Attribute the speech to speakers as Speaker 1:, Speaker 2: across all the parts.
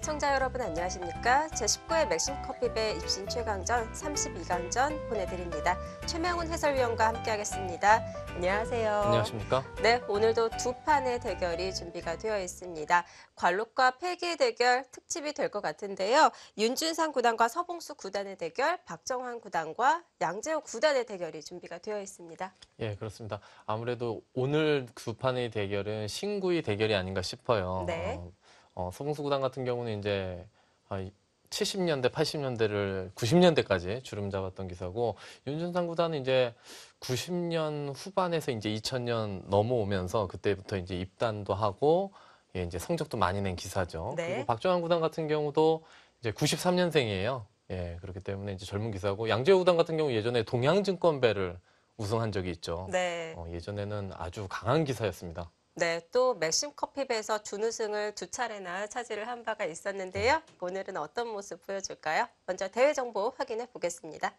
Speaker 1: 시청자 여러분 안녕하십니까? 제19회 맥심 커피배 입신 최강전 32강전 보내드립니다. 최명훈 해설위원과 함께하겠습니다. 안녕하세요.
Speaker 2: 안녕하십니까?
Speaker 1: 네, 오늘도 두 판의 대결이 준비가 되어 있습니다. 관록과 폐기의 대결 특집이 될 것 같은데요. 윤준상 구단과 서봉수 구단의 대결, 박정환 구단과 양재호 구단의 대결이 준비가 되어 있습니다.
Speaker 2: 예, 그렇습니다. 아무래도 오늘 두 판의 대결은 신구의 대결이 아닌가 싶어요.
Speaker 1: 네.
Speaker 2: 어, 어, 서봉수 구단 같은 경우는 이제 아, 70년대, 80년대를 90년대까지 주름 잡았던 기사고 윤준상 구단은 이제 90년 후반에서 이제 2000년 넘어오면서 그때부터 이제 입단도 하고 예, 이제 성적도 많이 낸 기사죠.
Speaker 1: 네.
Speaker 2: 그리고 박정환 구단 같은 경우도 이제 93년생이에요. 예, 그렇기 때문에 이제 젊은 기사고 양재호 구단 같은 경우 예전에 동양증권배를 우승한 적이 있죠.
Speaker 1: 네.
Speaker 2: 어, 예전에는 아주 강한 기사였습니다.
Speaker 1: 네, 또 맥심 커피배에서 준우승을 두 차례나 차지를 한 바가 있었는데요. 오늘은 어떤 모습 보여줄까요? 먼저 대회 정보 확인해 보겠습니다.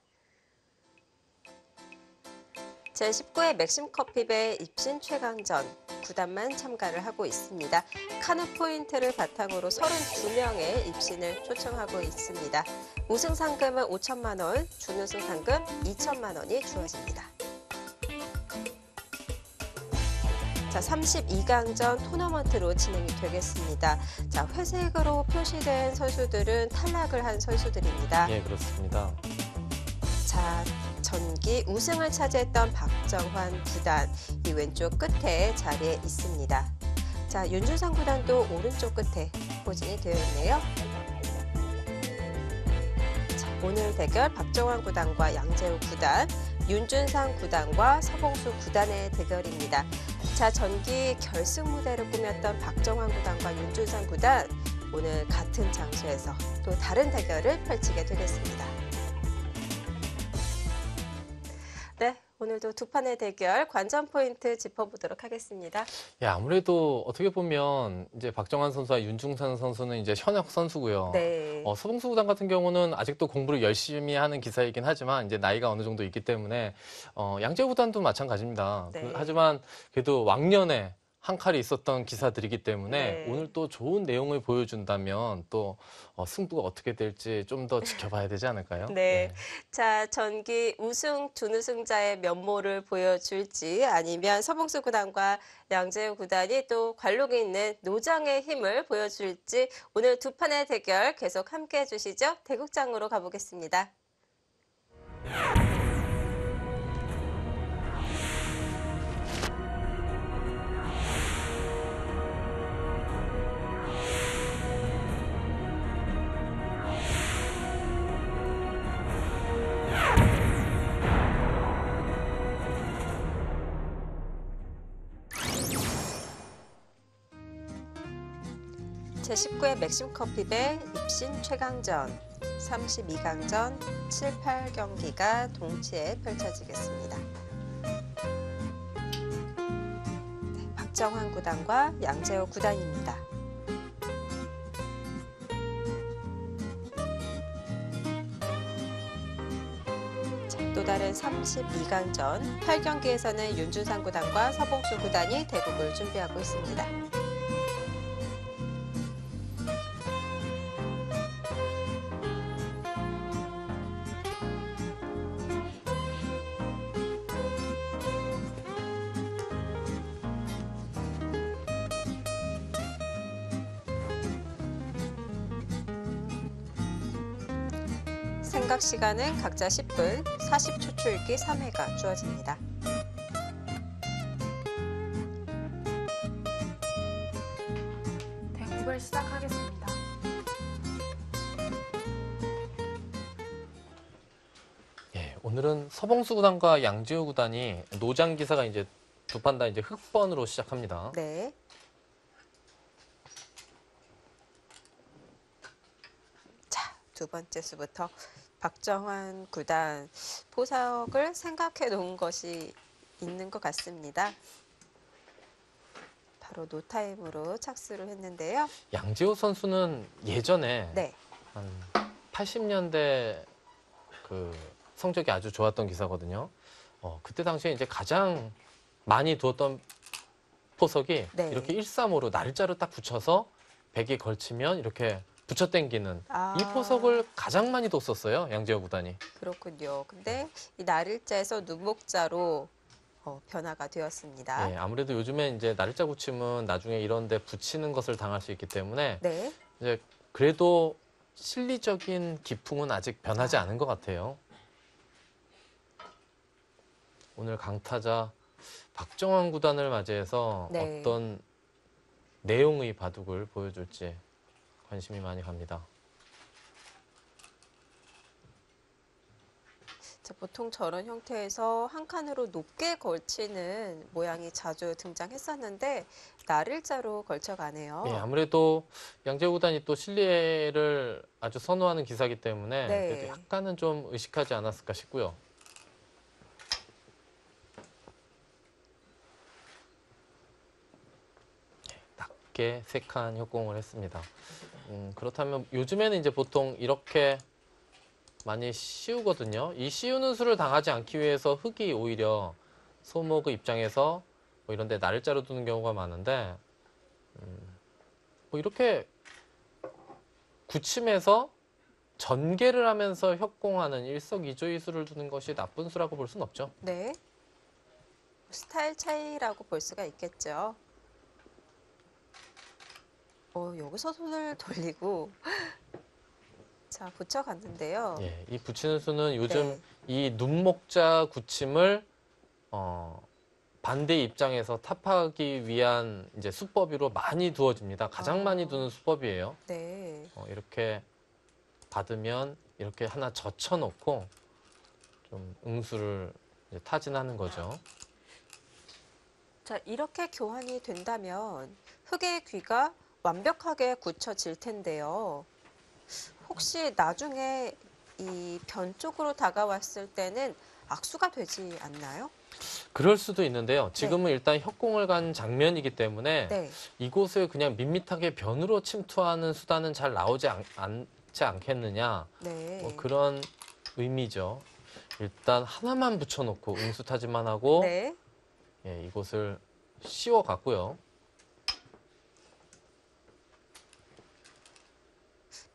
Speaker 1: 제19회 맥심 커피배 입신 최강전 9단만 참가를 하고 있습니다. 카누 포인트를 바탕으로 32명의 입신을 초청하고 있습니다. 우승 상금은 5천만 원, 준우승 상금 2천만 원이 주어집니다. 자, 32강전 토너먼트로 진행이 되겠습니다. 자, 회색으로 표시된 선수들은 탈락을 한 선수들입니다.
Speaker 2: 예, 그렇습니다.
Speaker 1: 자, 전기 우승을 차지했던 박정환 구단 이 왼쪽 끝에 자리에 있습니다. 자, 윤준상 구단도 오른쪽 끝에 포진이 되어 있네요. 자, 오늘 대결 박정환 구단과 양재우 구단, 윤준상 구단과 서봉수 구단의 대결입니다. 자, 전기 결승 무대를 꾸몄던 박정환 구단과 윤준상 구단 오늘 같은 장소에서 또 다른 대결을 펼치게 되겠습니다. 오늘도 두 판의 대결 관전 포인트 짚어보도록 하겠습니다.
Speaker 2: 예, 아무래도 어떻게 보면 이제 박정환 선수와 윤중산 선수는 이제 현역 선수고요.
Speaker 1: 네.
Speaker 2: 어, 서봉수 구단 같은 경우는 아직도 공부를 열심히 하는 기사이긴 하지만 이제 나이가 어느 정도 있기 때문에 어, 양재 구단도 마찬가지입니다.
Speaker 1: 네.
Speaker 2: 그, 하지만 그래도 왕년에 한 칼이 있었던 기사들이기 때문에
Speaker 1: 네.
Speaker 2: 오늘 또 좋은 내용을 보여준다면 또 어, 승부가 어떻게 될지 좀 더 지켜봐야 되지 않을까요?
Speaker 1: 네. 자, 전기 우승, 준우승자의 면모를 보여줄지 아니면 서봉수 구단과 양재우 구단이 또 관록이 있는 노장의 힘을 보여줄지 오늘 두 판의 대결 계속 함께 해주시죠. 대국장으로 가보겠습니다. 19회 맥심 커피배 입신 최강전 32강전 7, 8경기가 동시에 펼쳐지겠습니다. 네, 박정환 구단과 양재호 구단입니다. 자, 또 다른 32강전 8경기에서는 윤준상 구단과 서봉수 구단이 대국을 준비하고 있습니다. 생각 시간은 각자 10분, 40초 출기 3회가 주어집니다.
Speaker 3: 대국을 시작하겠습니다.
Speaker 2: 예, 오늘은 서봉수 구단과 양지호 구단이 노장 기사가 이제 두 판 다 이제 흑번으로 시작합니다.
Speaker 1: 네. 자, 두 번째 수부터 박정환 구단 포석을 생각해 놓은 것이 있는 것 같습니다. 바로 노타임으로 착수를 했는데요.
Speaker 2: 양지호 선수는 예전에
Speaker 1: 네.
Speaker 2: 한 80년대 그 성적이 아주 좋았던 기사거든요. 어, 그때 당시에 이제 가장 많이 두었던 포석이
Speaker 1: 네.
Speaker 2: 이렇게 135로 날짜를 딱 붙여서 100에 걸치면 이렇게 붙여 당기는
Speaker 1: 아,
Speaker 2: 이 포석을 가장 많이 뒀었어요. 양재호 구단이.
Speaker 1: 그렇군요. 근데 이 날일자에서 눈목자로 어, 변화가 되었습니다.
Speaker 2: 예, 아무래도 요즘에 이제 날짜 붙임은 나중에 이런 데 붙이는 것을 당할 수 있기 때문에
Speaker 1: 네.
Speaker 2: 이제 그래도 실리적인 기풍은 아직 변하지 않은 것 같아요. 오늘 강타자 박정환 구단을 맞이해서
Speaker 1: 네.
Speaker 2: 어떤 내용의 바둑을 보여줄지 관심이 많이 갑니다.
Speaker 1: 자, 보통 저런 형태에서 한 칸으로 높게 걸치는 모양이 자주 등장했었는데 날일자로 걸쳐가네요.
Speaker 2: 예, 아무래도 양재호 구단이 또 실리를 아주 선호하는 기사이기 때문에
Speaker 1: 네.
Speaker 2: 약간은 좀 의식하지 않았을까 싶고요. 낮게 세 칸 협공을 했습니다. 음, 그렇다면 요즘에는 이제 보통 이렇게 많이 씌우거든요. 이 씌우는 수를 당하지 않기 위해서 흙이 오히려 소목의 입장에서 뭐 이런 데 날짜로 두는 경우가 많은데 음, 뭐 이렇게 구침에서 전개를 하면서 협공하는 일석이조의 수를 두는 것이 나쁜 수라고 볼 수는 없죠.
Speaker 1: 네. 스타일 차이라고 볼 수가 있겠죠. 어, 여기서 손을 돌리고 자, 붙여갔는데요.
Speaker 2: 예, 이 붙이는 수는 요즘
Speaker 1: 네.
Speaker 2: 이 눈목자 구침을 어, 반대 입장에서 탑하기 위한 이제 수법으로 많이 두어집니다. 가장
Speaker 1: 아.
Speaker 2: 많이 두는 수법이에요.
Speaker 1: 네.
Speaker 2: 어, 이렇게 받으면 이렇게 하나 젖혀놓고 좀 응수를 타진하는 거죠.
Speaker 1: 자, 이렇게 교환이 된다면 흙의 귀가 완벽하게 굳혀질 텐데요. 혹시 나중에 이 변 쪽으로 다가왔을 때는 악수가 되지 않나요?
Speaker 2: 그럴 수도 있는데요. 지금은 일단 협공을 간 장면이기 때문에
Speaker 1: 네.
Speaker 2: 이곳을 그냥 밋밋하게 변으로 침투하는 수단은 잘 나오지 않, 않지 않겠느냐.
Speaker 1: 네.
Speaker 2: 뭐 그런 의미죠. 일단 하나만 붙여놓고 응수타지만 하고
Speaker 1: 네.
Speaker 2: 예, 이곳을 씌워갔고요.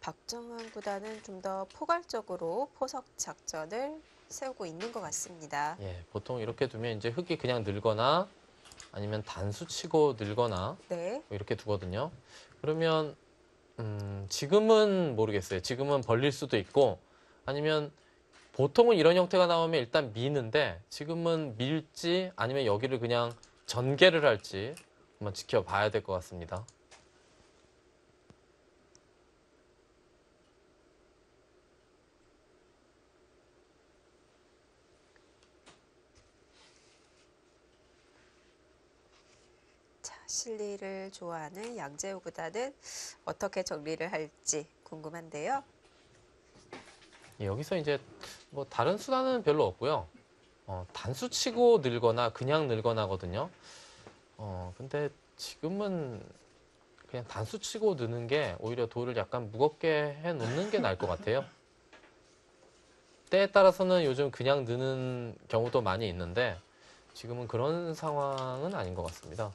Speaker 1: 박정환 구단은 좀 더 포괄적으로 포석 작전을 세우고 있는 것 같습니다.
Speaker 2: 예, 보통 이렇게 두면 이제 흙이 그냥 늘거나 아니면 단수 치고 늘거나
Speaker 1: 네.
Speaker 2: 뭐 이렇게 두거든요. 그러면 음, 지금은 모르겠어요. 지금은 벌릴 수도 있고 아니면 보통은 이런 형태가 나오면 일단 미는데 지금은 밀지 아니면 여기를 그냥 전개를 할지 한번 지켜봐야 될 것 같습니다.
Speaker 1: 자, 실리를 좋아하는 구단은 어떻게 정리를 할지 궁금한데요.
Speaker 2: 예, 여기서 이제 뭐 다른 수단은 별로 없고요. 어, 단수 치고 늘거나 그냥 늘거나거든요. 어, 근데 지금은 그냥 단수 치고 느는 게 오히려 돌을 약간 무겁게 해 놓는 게 나을 것 같아요. 때에 따라서는 요즘 그냥 느는 경우도 많이 있는데 지금은 그런 상황은 아닌 것 같습니다.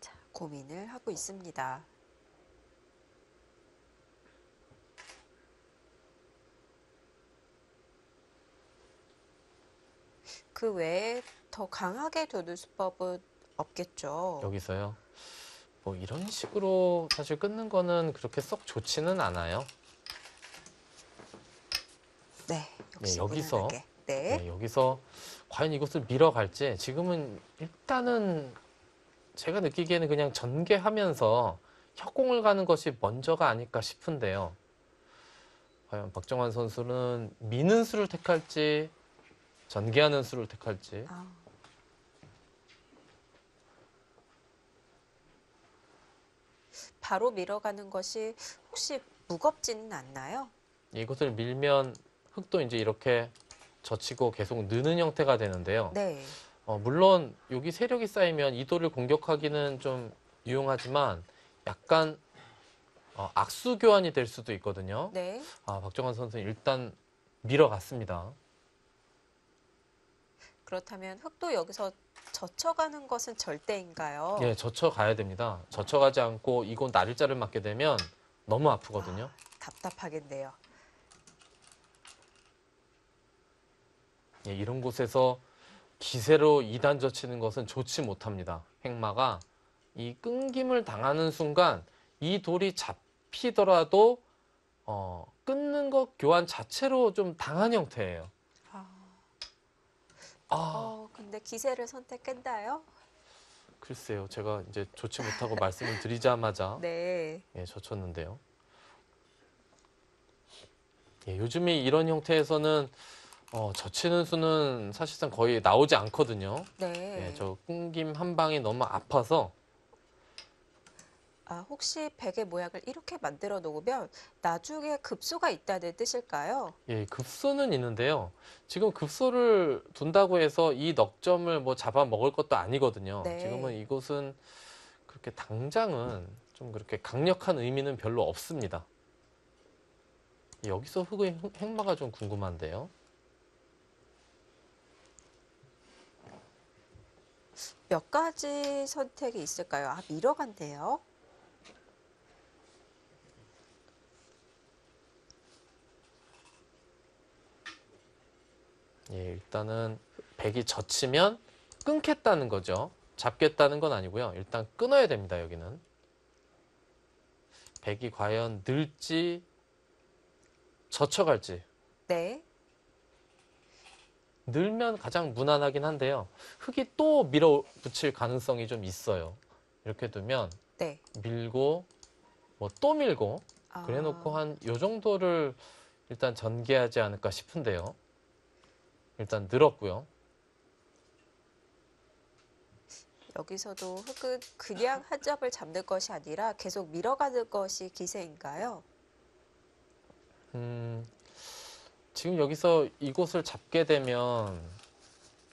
Speaker 1: 자, 고민을 하고 있습니다. 그 외에 더 강하게 두는 수법은 없겠죠.
Speaker 2: 여기서요. 뭐 이런 식으로 사실 끊는 거는 그렇게 썩 좋지는 않아요.
Speaker 1: 네,
Speaker 2: 네, 여기서.
Speaker 1: 네.
Speaker 2: 네, 여기서 과연 이것을 밀어갈지 지금은 일단은 제가 느끼기에는 그냥 전개하면서 협공을 가는 것이 먼저가 아닐까 싶은데요. 과연 박정환 선수는 미는 수를 택할지 전개하는 수를 택할지
Speaker 1: 아. 바로 밀어가는 것이 혹시 무겁지는 않나요?
Speaker 2: 이것을 밀면 흙도 이제 이렇게 젖히고 계속 느는 형태가 되는데요.
Speaker 1: 네.
Speaker 2: 어, 물론 여기 세력이 쌓이면 이 돌을 공격하기는 좀 유용하지만 약간 어, 악수 교환이 될 수도 있거든요.
Speaker 1: 네.
Speaker 2: 아, 박정환 선수는 일단 밀어갔습니다.
Speaker 1: 그렇다면 흑도 여기서 젖혀가는 것은 절대인가요?
Speaker 2: 예, 젖혀가야 됩니다. 젖혀가지 않고 이곳 날일자를 맞게 되면 너무 아프거든요.
Speaker 1: 답답하겠네요.
Speaker 2: 예, 이런 곳에서 기세로 2단 젖히는 것은 좋지 못합니다. 행마가 이 끊김을 당하는 순간 이 돌이 잡히더라도 어, 끊는 것 교환 자체로 좀 당한 형태예요.
Speaker 1: 아,
Speaker 2: 아,
Speaker 1: 어, 근데 기세를 선택했나요?
Speaker 2: 글쎄요. 제가 이제 좋지 못하고 말씀을 드리자마자
Speaker 1: 네.
Speaker 2: 예, 젖혔는데요. 예, 요즘에 이런 형태에서는 어, 젖히는 수는 사실상 거의 나오지 않거든요.
Speaker 1: 네.
Speaker 2: 예, 저 끊김 한 방이 너무 아파서
Speaker 1: 아, 혹시 베개 모양을 이렇게 만들어 놓으면 나중에 급소가 있다는 뜻일까요?
Speaker 2: 예, 급소는 있는데요. 지금 급소를 둔다고 해서 이 넉점을 뭐 잡아 먹을 것도 아니거든요.
Speaker 1: 네.
Speaker 2: 지금은 이곳은 그렇게 당장은 좀 그렇게 강력한 의미는 별로 없습니다. 여기서 흑의 행- 행마가 좀 궁금한데요.
Speaker 1: 몇 가지 선택이 있을까요? 아, 밀어간대요.
Speaker 2: 예, 일단은 백이 젖히면 끊겠다는 거죠. 잡겠다는 건 아니고요. 일단 끊어야 됩니다, 여기는. 백이 과연 늘지, 젖혀갈지.
Speaker 1: 네.
Speaker 2: 늘면 가장 무난하긴 한데요. 흙이 또 밀어붙일 가능성이 좀 있어요. 이렇게 두면
Speaker 1: 네.
Speaker 2: 밀고, 뭐 또 밀고,
Speaker 1: 아,
Speaker 2: 그래 놓고 한 요 정도를 일단 전개하지 않을까 싶은데요. 일단 늘었고요.
Speaker 1: 여기서도 흑은 그냥 한 점을 잡는 것이 아니라 계속 밀어가는 것이 기세인가요?
Speaker 2: 음, 지금 여기서 이곳을 잡게 되면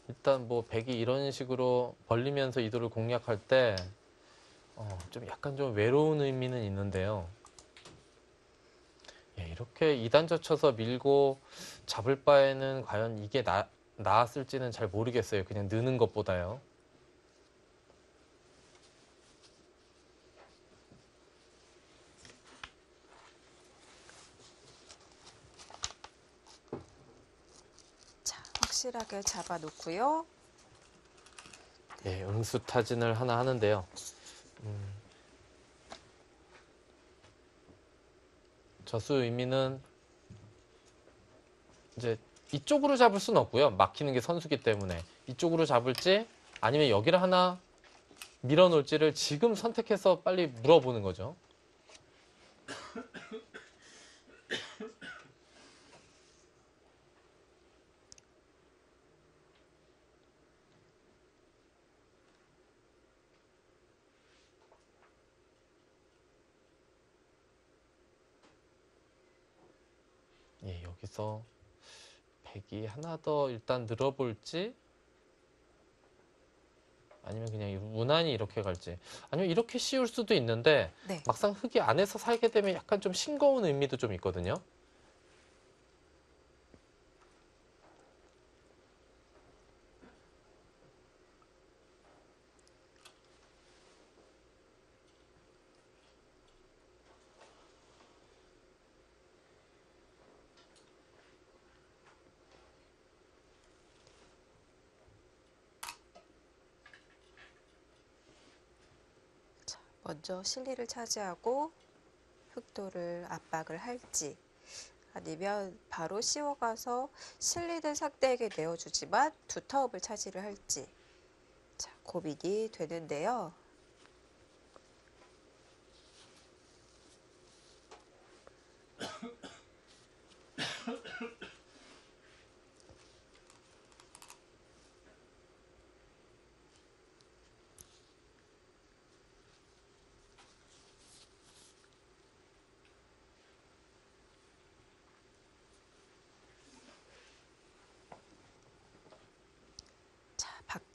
Speaker 2: 일단 뭐 백이 이런 식으로 벌리면서 이도를 공략할 때 어, 좀 약간 좀 외로운 의미는 있는데요. 예, 이렇게 이단 젖혀서 밀고 잡을 바에는 과연 이게 나, 나았을지는 잘 모르겠어요. 그냥 느는 것보다요.
Speaker 1: 자, 확실하게 잡아 놓고요.
Speaker 2: 예, 응수 타진을 하나 하는데요. 음, 저수 의미는 이제 이쪽으로 잡을 수는 없고요. 막히는 게 선수기 때문에 이쪽으로 잡을지 아니면 여기를 하나 밀어놓을지를 지금 선택해서 빨리 물어보는 거죠. 예, 여기서 백이 하나 더 일단 늘어볼지 아니면 그냥 무난히 이렇게 갈지 아니면 이렇게 씌울 수도 있는데
Speaker 1: 네.
Speaker 2: 막상 흙이 안에서 살게 되면 약간 좀 싱거운 의미도 좀 있거든요.
Speaker 1: 먼저 실리를 차지하고 흑도를 압박을 할지 아니면 바로 씌워가서 실리는 상대에게 내어주지만 두터업을 차지를 할지 자, 고민이 되는데요.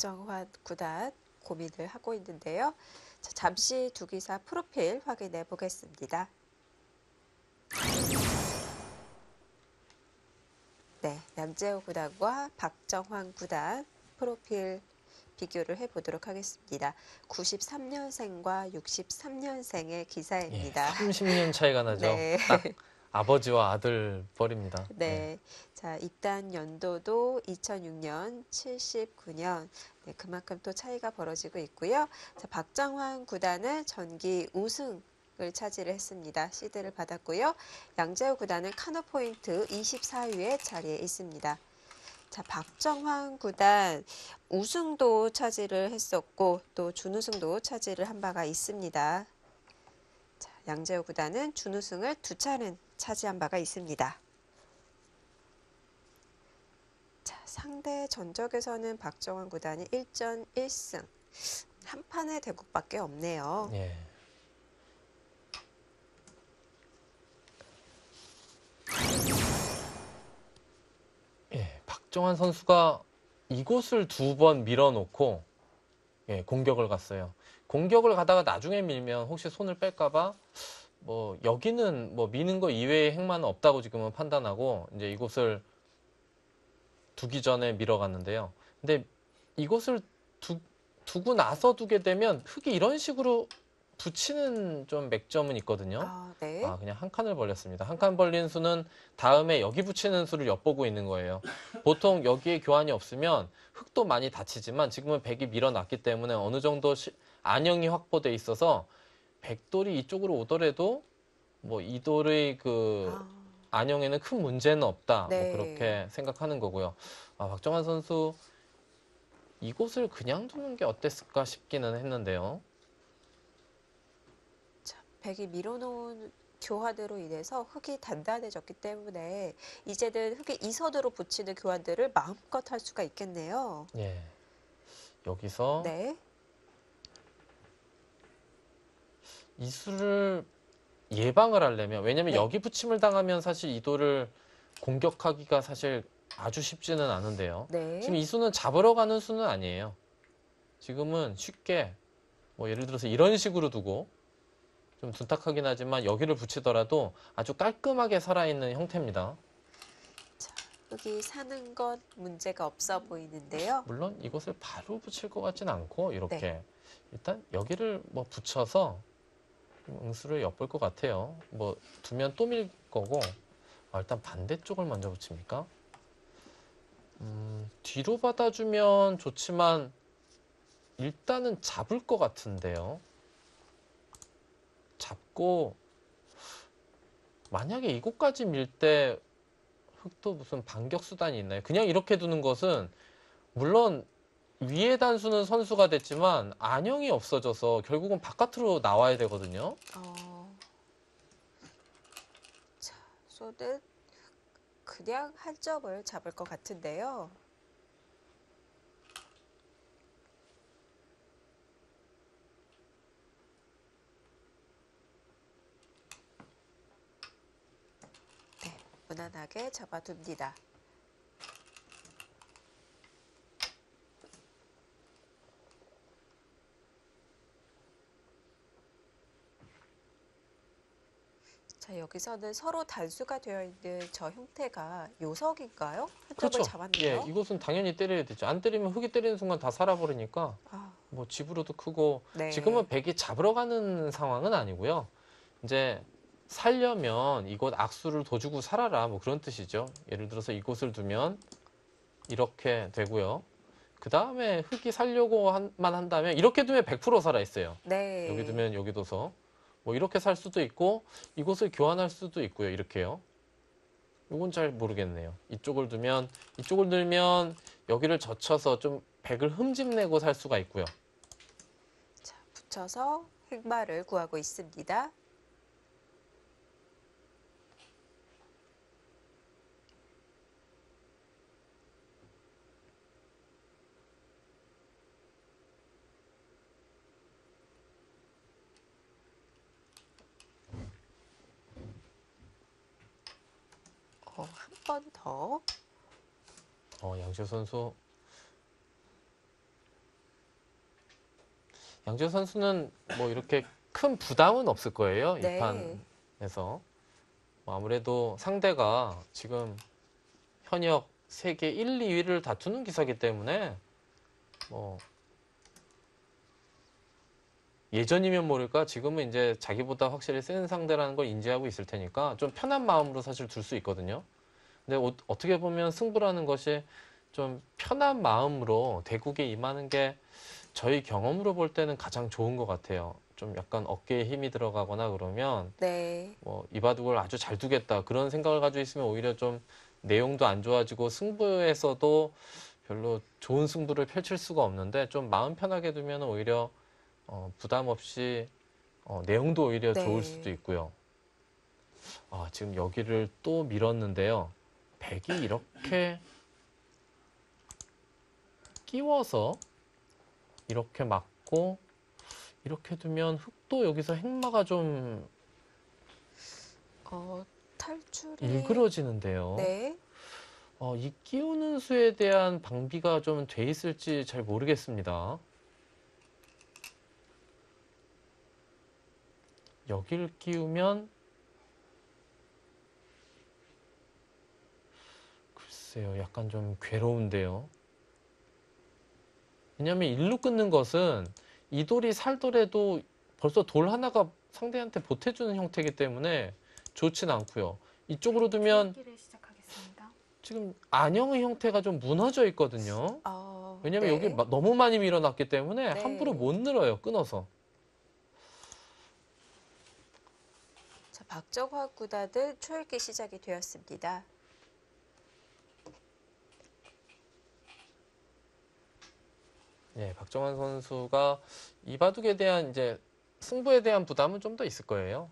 Speaker 1: 박정환 구단 고민을 하고 있는데요. 자, 잠시 두 기사 프로필 확인해 보겠습니다. 네, 남재호 구단과 박정환 구단 프로필 비교를 해보도록 하겠습니다. 93년생과 63년생의 기사입니다.
Speaker 2: 예, 30년 차이가 나죠.
Speaker 1: 네.
Speaker 2: 딱 아버지와 아들 뻘입니다.
Speaker 1: 네. 자, 입단 연도도 2006년, 79년. 네, 그만큼 또 차이가 벌어지고 있고요. 자, 박정환 구단은 전기 우승 을 차지를 했습니다. 시드를 받았고요. 양재호 구단은 카노 포인트 24위에 자리에 있습니다. 자, 박정환 구단 우승도 차지를 했었고 또 준우승도 차지를 한 바가 있습니다. 자, 양재호 구단은 준우승을 두 차례 차지한 바가 있습니다. 자, 상대 전적에서는 박정환 구단이 1전 1승. 한 판의 대국밖에 없네요.
Speaker 2: 예. 예, 박정환 선수가 이곳을 두 번 밀어놓고 예, 공격을 갔어요. 공격을 가다가 나중에 밀면 혹시 손을 뺄까봐 뭐 여기는 뭐 미는 거 이외의 행만은 없다고 지금은 판단하고 이제 이곳을 두기 전에 밀어갔는데요. 근데 이곳을 두, 두고 나서 두게 되면 흙이 이런 식으로 붙이는 좀 맥점은 있거든요.
Speaker 1: 아, 네.
Speaker 2: 아, 그냥 한 칸을 벌렸습니다. 한 칸 벌린 수는 다음에 여기 붙이는 수를 엿보고 있는 거예요. 보통 여기에 교환이 없으면 흙도 많이 다치지만 지금은 백이 밀어놨기 때문에 어느 정도 시- 안형이 확보돼 있어서 백돌이 이쪽으로 오더라도 뭐 이돌의 그
Speaker 1: 아,
Speaker 2: 안형에는 큰 문제는 없다.
Speaker 1: 네.
Speaker 2: 뭐 그렇게 생각하는 거고요. 아, 박정환 선수 이곳을 그냥 두는 게 어땠을까 싶기는 했는데요.
Speaker 1: 자, 백이 밀어놓은 교환으로 인해서 흙이 단단해졌기 때문에 이제는 흙이 이선으로 붙이는 교환들을 마음껏 할 수가 있겠네요.
Speaker 2: 예. 여기서
Speaker 1: 네.
Speaker 2: 이 수를 예방을 하려면 왜냐면
Speaker 1: 네.
Speaker 2: 여기 붙임을 당하면 사실 이 돌을 공격하기가 사실 아주 쉽지는 않은데요.
Speaker 1: 네.
Speaker 2: 지금 이 수는 잡으러 가는 수는 아니에요. 지금은 쉽게 뭐 예를 들어서 이런 식으로 두고 좀 둔탁하긴 하지만 여기를 붙이더라도 아주 깔끔하게 살아있는 형태입니다.
Speaker 1: 흙이 사는 건 문제가 없어 보이는데요.
Speaker 2: 물론 이것을 바로 붙일 것 같진 않고 이렇게
Speaker 1: 네.
Speaker 2: 일단 여기를 뭐 붙여서 좀 응수를 엿볼 것 같아요. 뭐 두면 또 밀 거고 아, 일단 반대쪽을 먼저 붙입니까? 음, 뒤로 받아주면 좋지만 일단은 잡을 것 같은데요. 잡고 만약에 이곳까지 밀때 흙도 무슨 반격 수단이 있나요? 그냥 이렇게 두는 것은 물론 위에 단수는 선수가 됐지만 안형이 없어져서 결국은 바깥으로 나와야 되거든요.
Speaker 1: 어, 자, 소는 그냥 한 점을 잡을 것 같은데요. 네, 무난하게 잡아둡니다. 자, 여기서는 서로 단수가 되어 있는 저 형태가 요석인가요? 한 점을
Speaker 2: 그렇죠.
Speaker 1: 잡았네요.
Speaker 2: 예, 이곳은 당연히 때려야 되죠. 안 때리면 흙이 때리는 순간 다 살아버리니까
Speaker 1: 아,
Speaker 2: 뭐 집으로도 크고
Speaker 1: 네.
Speaker 2: 지금은 백이 잡으러 가는 상황은 아니고요. 이제 살려면 이곳 악수를 더 주고 살아라 뭐 그런 뜻이죠. 예를 들어서 이곳을 두면 이렇게 되고요. 그 다음에 흙이 살려고 한만 한다면 이렇게 두면 100% 살아 있어요.
Speaker 1: 네.
Speaker 2: 여기 두면 여기 둬서 뭐 이렇게 살 수도 있고 이곳을 교환할 수도 있고요. 이렇게요. 이건 잘 모르겠네요. 이쪽을 두면 이쪽을 들면 여기를 젖혀서 좀 백을 흠집내고 살 수가 있고요.
Speaker 1: 자, 붙여서 흑마를 구하고 있습니다. 어, 한 번 더.
Speaker 2: 어, 양지호 선수. 양지호 선수는 뭐 이렇게 큰 부담은 없을 거예요.
Speaker 1: 네.
Speaker 2: 이 판에서. 뭐 아무래도 상대가 지금 현역 세계 1, 2위를 다투는 기사기 때문에 뭐 예전이면 모를까 지금은 이제 자기보다 확실히 센 상대라는 걸 인지하고 있을 테니까 좀 편한 마음으로 사실 둘 수 있거든요. 근데 어, 어떻게 보면 승부라는 것이 좀 편한 마음으로 대국에 임하는 게 저희 경험으로 볼 때는 가장 좋은 것 같아요. 좀 약간 어깨에 힘이 들어가거나 그러면
Speaker 1: 네.
Speaker 2: 뭐 이바둑을 아주 잘 두겠다 그런 생각을 가지고 있으면 오히려 좀 내용도 안 좋아지고 승부에서도 별로 좋은 승부를 펼칠 수가 없는데 좀 마음 편하게 두면 오히려 어, 부담 없이 어, 내용도 오히려
Speaker 1: 네.
Speaker 2: 좋을 수도 있고요. 아, 지금 여기를 또 밀었는데요. 백이 이렇게 끼워서 이렇게 맞고 이렇게 두면 흑도 여기서 행마가 좀
Speaker 1: 어, 탈출이
Speaker 2: 일그러지는데요.
Speaker 1: 네.
Speaker 2: 어, 이 끼우는 수에 대한 방비가 좀 돼 있을지 잘 모르겠습니다. 여길 끼우면 글쎄요, 약간 좀 괴로운데요. 왜냐하면 일로 끊는 것은 이 돌이 살더라도 벌써 돌 하나가 상대한테 보태주는 형태이기 때문에 좋진 않고요. 이쪽으로 두면. 지금 안형의 형태가 좀 무너져 있거든요.
Speaker 1: 어,
Speaker 2: 왜냐면
Speaker 1: 네.
Speaker 2: 여기 마- 너무 많이 밀어놨기 때문에
Speaker 1: 네.
Speaker 2: 함부로 못 늘어요. 끊어서.
Speaker 1: 자, 박정화 구단은 초읽기 시작이 되었습니다.
Speaker 2: 예, 박정환 선수가 이 바둑에 대한 이제 승부에 대한 부담은 좀 더 있을 거예요.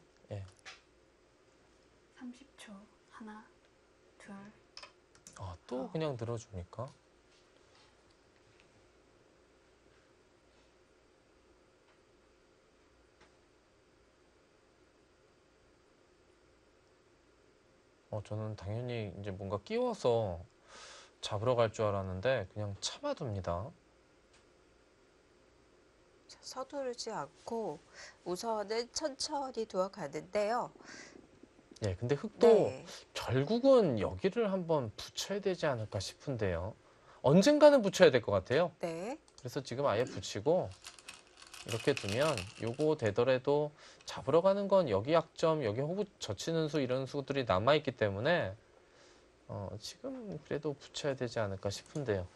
Speaker 3: 30초. 하나, 둘,
Speaker 2: 아, 또 그냥 늘어주니까. 어, 저는 당연히 이제 뭔가 끼워서 잡으러 갈 줄 알았는데 그냥 참아둡니다.
Speaker 1: 자, 서두르지 않고 우선은 천천히 두어 가는데요.
Speaker 2: 예, 근데 흑도
Speaker 1: 네.
Speaker 2: 결국은 여기를 한번 붙여야 되지 않을까 싶은데요. 언젠가는 붙여야 될 것 같아요.
Speaker 1: 네.
Speaker 2: 그래서 지금 아예 붙이고 이렇게 두면 요거 되더라도 잡으러 가는 건 여기 약점, 여기 호구 젖히는 수 이런 수들이 남아 있기 때문에 어, 지금 그래도 붙여야 되지 않을까 싶은데요.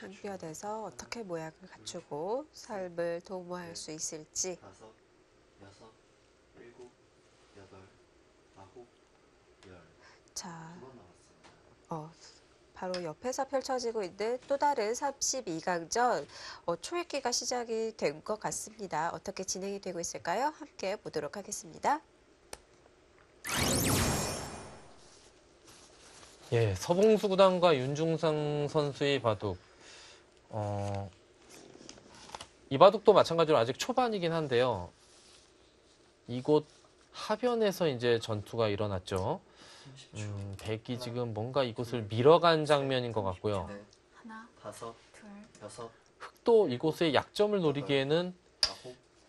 Speaker 1: 상변에서 어떻게 모양을 갖추고 삶을 도모할 수 있을지
Speaker 4: 다섯, 여섯, 일곱, 여덟, 아홉, 열.
Speaker 1: 자,
Speaker 4: 두번 남았습니다.
Speaker 1: 어, 바로 옆에서 펼쳐지고 있는 또 다른 32강전 어, 초읽기가 시작이 된 것 같습니다. 어떻게 진행이 되고 있을까요? 함께 보도록 하겠습니다.
Speaker 2: 예, 서봉수 구단과 윤중상 선수의 바둑. 어, 이 바둑도 마찬가지로 아직 초반이긴 한데요. 이곳 하변에서 이제 전투가 일어났죠.
Speaker 4: 30초.
Speaker 2: 음, 백이 지금 뭔가 이곳을 밀어간 장면인 것 같고요.
Speaker 4: 넷,
Speaker 3: 하나,
Speaker 4: 다섯,
Speaker 3: 둘,
Speaker 4: 여섯,
Speaker 2: 흑도 이곳의 약점을 노리기에는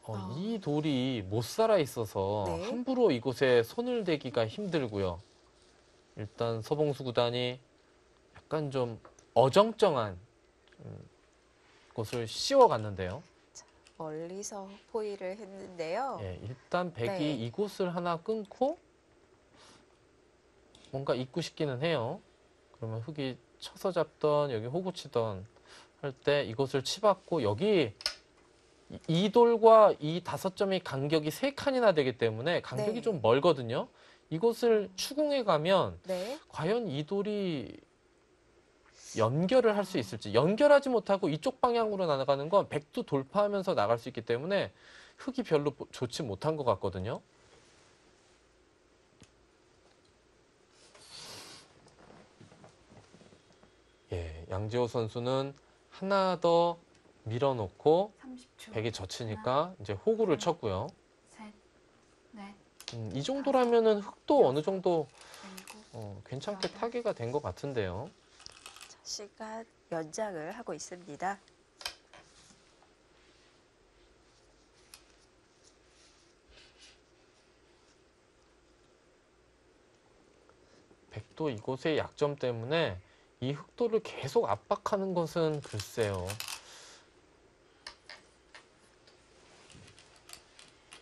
Speaker 2: 어,
Speaker 1: 아.
Speaker 2: 이 돌이 못 살아 있어서
Speaker 1: 네.
Speaker 2: 함부로 이곳에 손을 대기가 힘들고요. 일단 서봉수 구단이 약간 좀 어정쩡한 음, 곳을 씌워 갔는데요.
Speaker 1: 멀리서 포위를 했는데요.
Speaker 2: 예, 일단 백이
Speaker 1: 네.
Speaker 2: 이곳을 하나 끊고 뭔가 잊고 싶기는 해요. 그러면 흑이 쳐서 잡던 여기 호구 치던 할 때 이곳을 치받고 여기 이- 이 돌과 이 다섯 점이 간격이 세 칸이나 되기 때문에 간격이
Speaker 1: 네.
Speaker 2: 좀 멀거든요. 이곳을 추궁해 가면
Speaker 1: 네.
Speaker 2: 과연 이 돌이 연결을 할 수 있을지 연결하지 못하고 이쪽 방향으로 나가는 건 백도 돌파하면서 나갈 수 있기 때문에 흙이 별로 보- 좋지 못한 것 같거든요. 양지호 선수는 하나 더 밀어놓고
Speaker 3: 30초.
Speaker 2: 백이 젖히니까 이제 호구를 쳤고요.
Speaker 3: 셋, 넷,
Speaker 2: 음, 이 정도라면은 흙도 어느 정도 어, 괜찮게 타개가 된 것 같은데요.
Speaker 1: 자, 시간 연장을 하고 있습니다.
Speaker 2: 백도 이곳의 약점 때문에 이 흑도를 계속 압박하는 것은 글쎄요.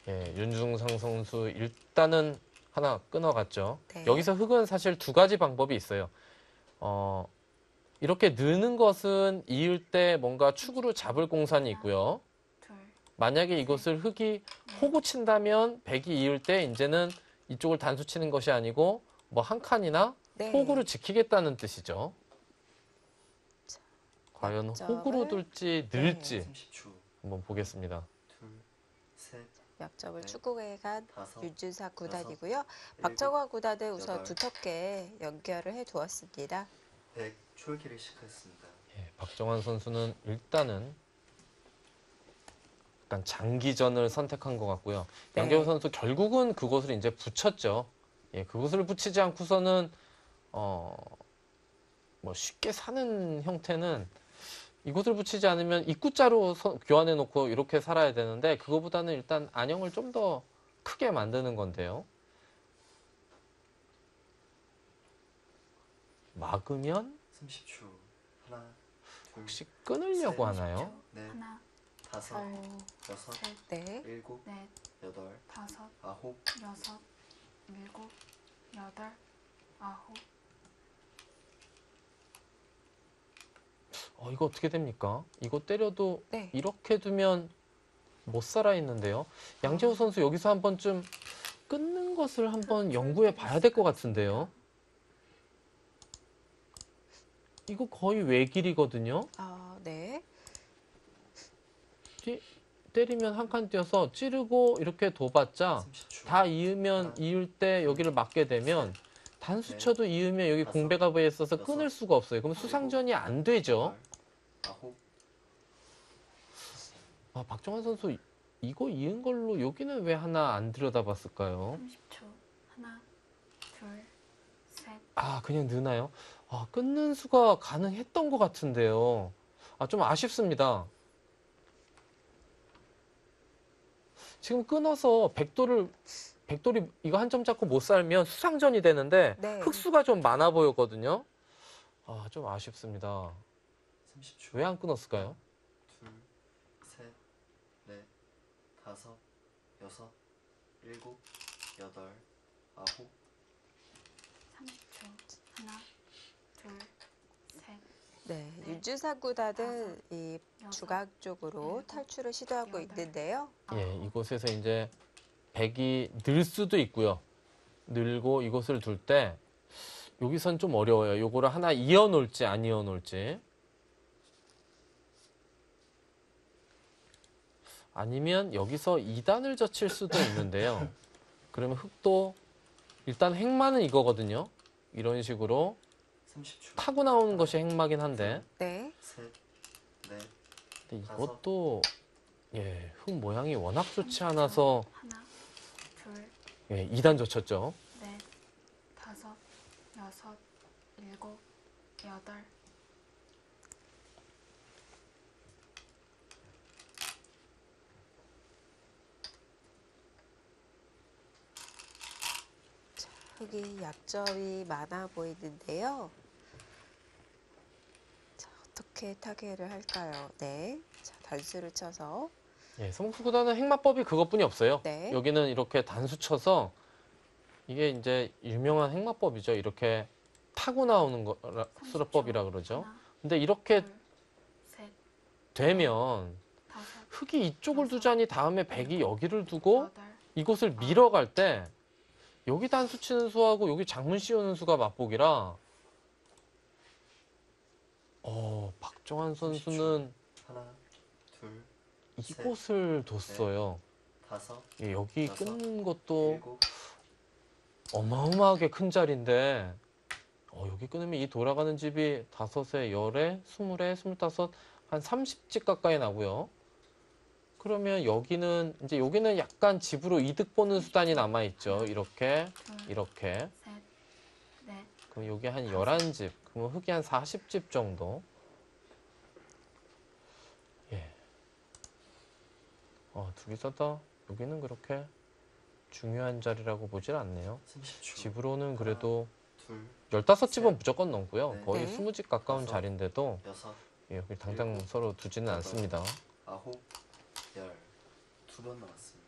Speaker 2: 예, 윤중상 선수 일단은 하나 끊어갔죠.
Speaker 1: 네.
Speaker 2: 여기서 흑은 사실 두 가지 방법이 있어요. 어, 이렇게 느는 것은 이을 때 뭔가 축으로 잡을 공산이 있고요.
Speaker 3: 둘,
Speaker 2: 만약에 이것을 흑이 호구 친다면 백이 이을 때 이제는 이쪽을 단수 치는 것이 아니고 뭐 한 칸이나
Speaker 1: 네.
Speaker 2: 호구를 지키겠다는 뜻이죠. 과연 호구로 둘지 늘지
Speaker 4: 30초.
Speaker 2: 한번 보겠습니다.
Speaker 4: 둘, 셋,
Speaker 1: 역점을
Speaker 4: 네.
Speaker 1: 추구해 간
Speaker 4: 다섯,
Speaker 1: 윤준사 구단이고요.
Speaker 4: 일곱,
Speaker 1: 박정환 구단은 우선. 두텁게 연결을 해 두었습니다.
Speaker 4: 백 초기를 시작했습니다.
Speaker 2: 예, 박정환 선수는 일단은 약간 장기전을 선택한 것 같고요.
Speaker 1: 네.
Speaker 2: 양재호 선수 결국은 그것을 이제 붙였죠. 예, 그것을 붙이지 않고서는 어, 뭐 쉽게 사는 형태는 이곳을 붙이지 않으면 입구자로 서- 교환해 놓고 이렇게 살아야 되는데 그거보다는 일단 안형을 좀 더 크게 만드는 건데요. 막으면
Speaker 4: 30초. 하나, 둘,
Speaker 2: 혹시 끊으려고 하나요?
Speaker 4: 넷,
Speaker 3: 하나,
Speaker 4: 다섯,
Speaker 1: 어,
Speaker 4: 여섯,
Speaker 3: 셋,
Speaker 1: 네.
Speaker 4: 일곱,
Speaker 3: 넷,
Speaker 4: 여덟,
Speaker 3: 다섯,
Speaker 4: 아홉,
Speaker 3: 여섯, 일곱, 여덟, 아홉,
Speaker 2: 어, 이거 어떻게 됩니까? 이거 때려도
Speaker 1: 네.
Speaker 2: 이렇게 두면 못 살아 있는데요. 양재호 선수 여기서 한 번쯤 끊는 것을 한번 연구해 봐야 될 것 같은데요. 이거 거의 외길이거든요.
Speaker 1: 아, 네.
Speaker 2: 때리면 한 칸 뛰어서 찌르고 이렇게 둬봤자
Speaker 4: 30초.
Speaker 2: 다 이으면 이을 때 여기를 맞게 되면 단수 쳐도 이으면 여기 공배가 부에 있어서 끊을 수가 없어요. 그럼 수상전이 안 되죠.
Speaker 4: 아홉,
Speaker 2: 아, 박정환 선수 이거 이은 걸로 여기는 왜 하나 안 들여다봤을까요?
Speaker 3: 30초. 하나, 둘, 셋,
Speaker 2: 아, 그냥 느나요? 아, 끊는 수가 가능했던 것 같은데요. 아, 좀 아쉽습니다. 지금 끊어서 백도를, 백돌이 이거 한 점 잡고 못 살면 수상전이 되는데
Speaker 1: 네.
Speaker 2: 흑수가 좀 많아 보였거든요. 아, 좀 아쉽습니다.
Speaker 4: 30초.
Speaker 2: 왜 안 끊었을까요?
Speaker 4: 둘, 셋, 넷, 다섯, 여섯, 일곱, 여덟, 아홉,
Speaker 3: 30초. 하나, 둘, 셋,
Speaker 1: 네.
Speaker 3: 네.
Speaker 1: 윤준사 구단은 이
Speaker 3: 여섯,
Speaker 1: 주각 쪽으로
Speaker 3: 일곱,
Speaker 1: 탈출을 시도하고. 있는데요.
Speaker 2: 예, 이곳에서 이제 백이 늘 수도 있고요. 늘고 이곳을 둘 때 여기선 좀 어려워요. 요거를 하나 이어 놓을지 안 이어 놓을지. 아니면 여기서 2단을 젖힐 수도 있는데요. 그러면 흑도 일단 핵마는 이거거든요. 이런 식으로
Speaker 4: 30초.
Speaker 2: 타고 나오는 것이 핵마긴 한데
Speaker 1: 네.
Speaker 4: 셋, 넷,
Speaker 2: 근데 이것도 예, 흙 모양이 워낙 좋지 않아서
Speaker 3: 하나, 둘,
Speaker 2: 예, 2단 젖혔죠.
Speaker 3: 넷, 다섯, 여섯, 일곱, 여덟,
Speaker 1: 흑이 약점이 많아 보이는데요. 자, 어떻게 타개를 할까요? 네. 자, 단수를 쳐서
Speaker 2: 예, 성수 구단은 핵마법이 그것뿐이 없어요.
Speaker 1: 네.
Speaker 2: 여기는 이렇게 단수 쳐서 이게 이제 유명한 핵마법이죠. 이렇게 타고 나오는 거 수로법이라 그러죠. 근데 이렇게
Speaker 3: 둘, 셋,
Speaker 2: 되면
Speaker 3: 다섯,
Speaker 2: 흙이 이쪽을 두자니 다음에 백이 여기를 두고
Speaker 3: 여덟,
Speaker 2: 이곳을 밀어갈 때 여기 단수 치는 수하고 여기 장문 씌우는 수가 맛보기라 어, 박정환 선수는
Speaker 4: 하나, 둘,
Speaker 2: 이곳을 뒀어요.
Speaker 4: 다섯,
Speaker 2: 예, 여기
Speaker 4: 여섯,
Speaker 2: 끊는 것도
Speaker 4: 일곱,
Speaker 2: 어마어마하게 큰 자리인데 어, 여기 끊으면 이 돌아가는 집이 다섯에 열에 스물에 스물다섯 한 30집 가까이 나고요. 그러면 여기는 이제 여기는 약간 집으로 이득 보는 수단이 남아 있죠. 이렇게
Speaker 3: 둘,
Speaker 2: 이렇게.
Speaker 3: 셋, 넷,
Speaker 2: 그럼 여기 한 11집. 그러면 흙이 한 40집 정도. 예. 어, 둘이 서다 여기는 그렇게 중요한 자리라고 보질 않네요.
Speaker 4: 30초.
Speaker 2: 집으로는 그래도
Speaker 4: 둘,
Speaker 2: 15집은 무조건 넘고요.
Speaker 4: 네.
Speaker 2: 거의
Speaker 1: 네.
Speaker 2: 20집 가까운
Speaker 4: 여섯.
Speaker 2: 자리인데도
Speaker 4: 여섯,
Speaker 2: 예, 여기 당장 서로 두지는 않습니다.
Speaker 4: 아홉, 열. 두 번 남았습니다.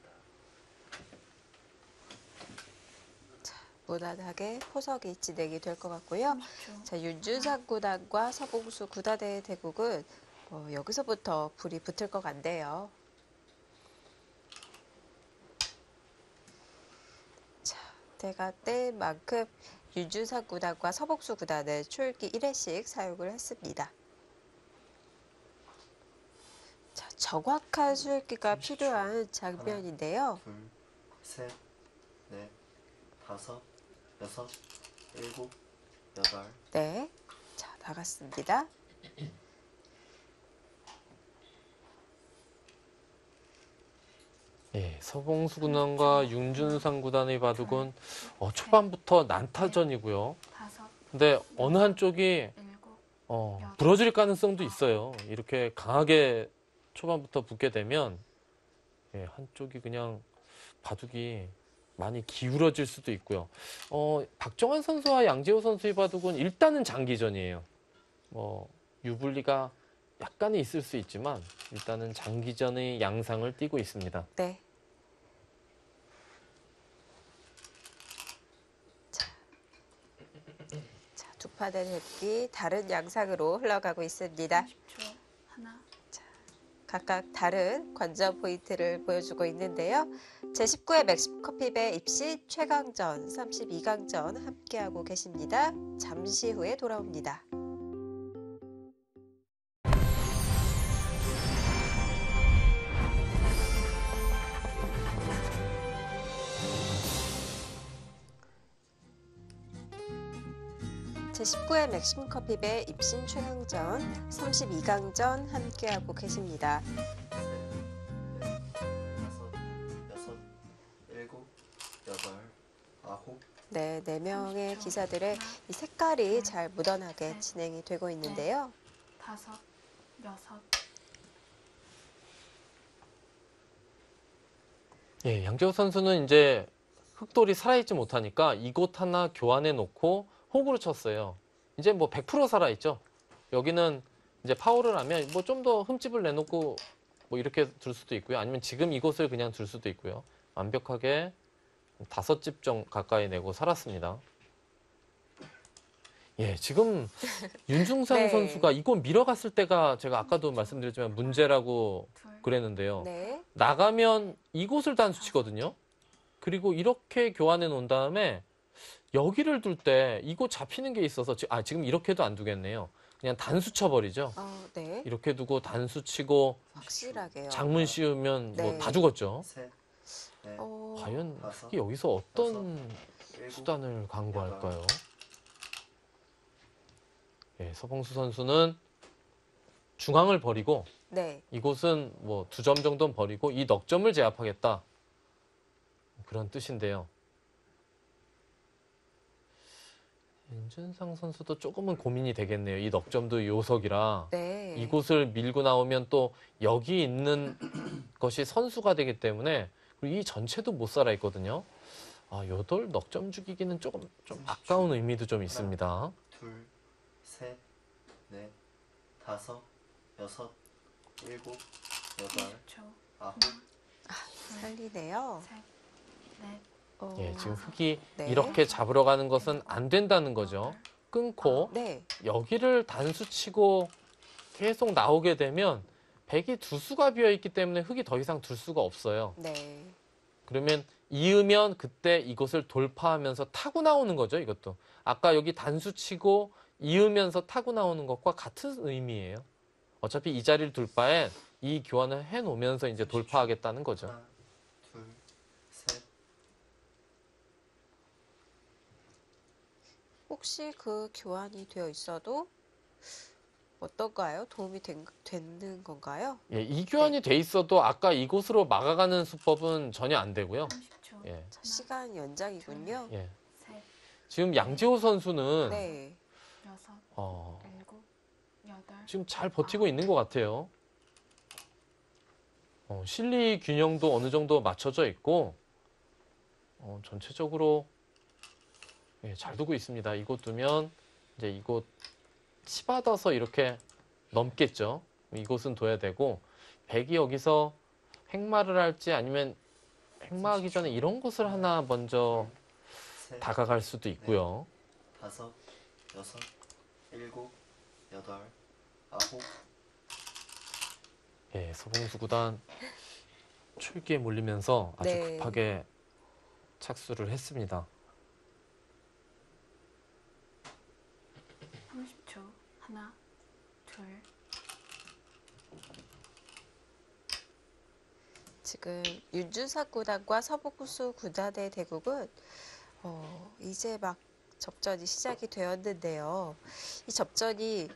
Speaker 1: 무난하게 포석이 진행이 될것 같고요.
Speaker 3: 30초.
Speaker 1: 자, 윤준상 구단과 서봉수 구단의 대국은 어, 여기서부터 불이 붙을 것 같네요. 자, 내가 뗀 만큼 윤준상 구단과 서봉수 구단은 초읽기 1회씩 사용을 했습니다. 자, 정확한 수읽기가 필요한 장면인데요.
Speaker 4: 둘, 셋, 넷, 다섯, 여섯, 일곱, 여덟.
Speaker 1: 네. 자, 나갔습니다.
Speaker 2: 예, 서봉수 구단과 윤준상 구단의 바둑은 어, 초반부터 난타전이고요.
Speaker 3: 다섯,
Speaker 2: 근데 어느 한쪽이
Speaker 3: 일곱,
Speaker 2: 어, 부러질 가능성도 있어요. 이렇게 강하게 초반부터 붙게 되면 예, 한쪽이 그냥 바둑이 많이 기울어질 수도 있고요. 어, 박정환 선수와 양재호 선수의 바둑은 일단은 장기전이에요. 뭐 유불리가 약간은 있을 수 있지만 일단은 장기전의 양상을 띠고 있습니다.
Speaker 1: 네. 자, 자, 두 판의 획기 다른 양상으로 흘러가고 있습니다.
Speaker 3: 30초. 하나,
Speaker 1: 각각 다른 관전 포인트를 보여주고 있는데요. 제19회 맥스커피배 입시 최강전 32강전 함께하고 계십니다. 잠시 후에 돌아옵니다. 19회 맥심 커피배 입신 최강전 32강전 함께하고 계십니다. 네, 네 명의 기사들의 이 색깔이 잘 묻어나게 진행이 되고 있는데요.
Speaker 3: 다섯, 여섯,
Speaker 2: 예, 양재호 선수는 이제 흑돌이 살아있지 못하니까 이곳 하나 교환해 놓고 호구를 쳤어요. 이제 뭐 100% 살아있죠. 여기는 이제 파워를 하면 뭐 좀 더 흠집을 내놓고 뭐 이렇게 둘 수도 있고요. 아니면 지금 이곳을 그냥 둘 수도 있고요. 완벽하게 다섯 집 정 가까이 내고 살았습니다. 예, 지금 윤중상
Speaker 1: 네.
Speaker 2: 선수가 이곳 밀어갔을 때가 제가 아까도 말씀드렸지만 문제라고
Speaker 3: 둘,
Speaker 2: 그랬는데요.
Speaker 1: 네,
Speaker 2: 나가면 이곳을 단수치거든요. 그리고 이렇게 교환해 놓은 다음에 여기를 둘 때 이곳 잡히는 게 있어서 지- 아 지금 이렇게도 안 두겠네요. 그냥 단수 쳐버리죠.
Speaker 1: 어, 네,
Speaker 2: 이렇게 두고 단수 치고
Speaker 1: 확실하게요.
Speaker 2: 장문 씌우면 뭐
Speaker 1: 네.
Speaker 2: 다 죽었죠.
Speaker 4: 셋, 넷,
Speaker 1: 어,
Speaker 2: 과연
Speaker 4: 다섯,
Speaker 2: 흑이 여기서 어떤
Speaker 4: 일곱,
Speaker 2: 수단을 강구할까요? 예, 서봉수 선수는 중앙을 버리고
Speaker 1: 네,
Speaker 2: 이곳은 뭐 두 점 정도는 버리고 이 넉 점을 제압하겠다. 그런 뜻인데요. 윤준상 선수도 조금은 고민이 되겠네요. 이 넉 점도 요석이라
Speaker 1: 네.
Speaker 2: 이곳을 밀고 나오면 또 여기 있는 것이 선수가 되기 때문에 그리고 이 전체도 못 살아 있거든요. 아, 여덟 넉점 죽이기는 조금 좀 아까운 의미도 좀 있습니다.
Speaker 4: 둘, 셋, 넷, 다섯, 여섯, 일곱, 여덟,
Speaker 3: 30초.
Speaker 4: 아홉,
Speaker 1: 살리네요.
Speaker 3: 셋, 넷,
Speaker 1: 어,
Speaker 2: 예, 지금 흑이
Speaker 1: 네.
Speaker 2: 이렇게 잡으러 가는 것은 안 된다는 거죠. 끊고
Speaker 1: 네,
Speaker 2: 여기를 단수치고 계속 나오게 되면 백이 두 수가 비어 있기 때문에 흑이 더 이상 둘 수가 없어요.
Speaker 1: 네,
Speaker 2: 그러면 이으면 그때 이것을 돌파하면서 타고 나오는 거죠. 이것도 아까 여기 단수치고 이으면서 타고 나오는 것과 같은 의미예요. 어차피 이 자리를 둘 바에 이 교환을 해 놓으면서 이제 돌파하겠다는 거죠.
Speaker 4: 하나, 둘, 셋,
Speaker 1: 꼭 혹시 그 교환이 되어 있어도 어떤가요? 도움이 된, 되는 건가요?
Speaker 2: 예, 이 교환이 돼 있어도 아까 이곳으로 막아가는 수법은 전혀 안 되고요.
Speaker 3: 30초.
Speaker 2: 예,
Speaker 1: 자, 시간 연장이군요.
Speaker 2: 예.
Speaker 3: 셋,
Speaker 2: 지금 양지호 선수는
Speaker 1: 네.
Speaker 3: 여섯,
Speaker 2: 어,
Speaker 3: 일곱, 여덟.
Speaker 2: 지금 잘 버티고 있는 것 같아요. 어, 실리 균형도 어느 정도 맞춰져 있고 어, 전체적으로 예, 잘 두고 있습니다. 이곳 두면 이제 이곳 치받아서 이렇게 넘겠죠. 이곳은 둬야 되고 백이 여기서 횡마를 할지 아니면 횡마하기 전에 이런 곳을 하나 먼저
Speaker 4: 셋,
Speaker 2: 다가갈 수도 있고요.
Speaker 4: 다섯, 여섯, 일곱, 여덟, 아홉,
Speaker 2: 예, 서봉수 구단 출기에 몰리면서 아주
Speaker 1: 네.
Speaker 2: 급하게 착수를 했습니다.
Speaker 3: 30초. 하나, 둘,
Speaker 1: 지금 윤준석 구단과 서북구수 구단의 대국은 어, 이제 막 접전이 시작이 되었는데요. 이 접전이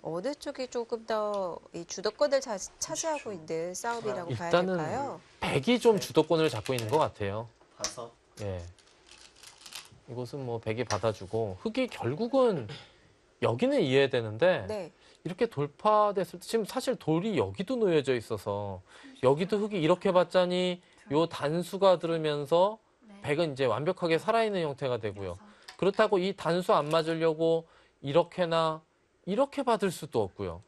Speaker 1: 어느 쪽이 조금 더이 주도권을 차, 차지하고 있는 싸움이라고 봐야
Speaker 2: 일단은
Speaker 1: 될까요?
Speaker 2: 백이 좀 주도권을 잡고 있는 것 같아요.
Speaker 4: 다섯,
Speaker 2: 예. 이곳은 뭐 백이 받아주고 흑이 결국은 여기는 이해되는데
Speaker 1: 네,
Speaker 2: 이렇게 돌파됐을 때 지금 사실 돌이 여기도 놓여져 있어서 여기도 흑이 이렇게 봤자니 요 단수가 들으면서
Speaker 3: 넷,
Speaker 2: 백은 이제 완벽하게 살아있는 형태가 되고요.
Speaker 3: 여섯,
Speaker 2: 그렇다고 이 단수 안 맞으려고 이렇게나 이렇게 받을 수도 없고요.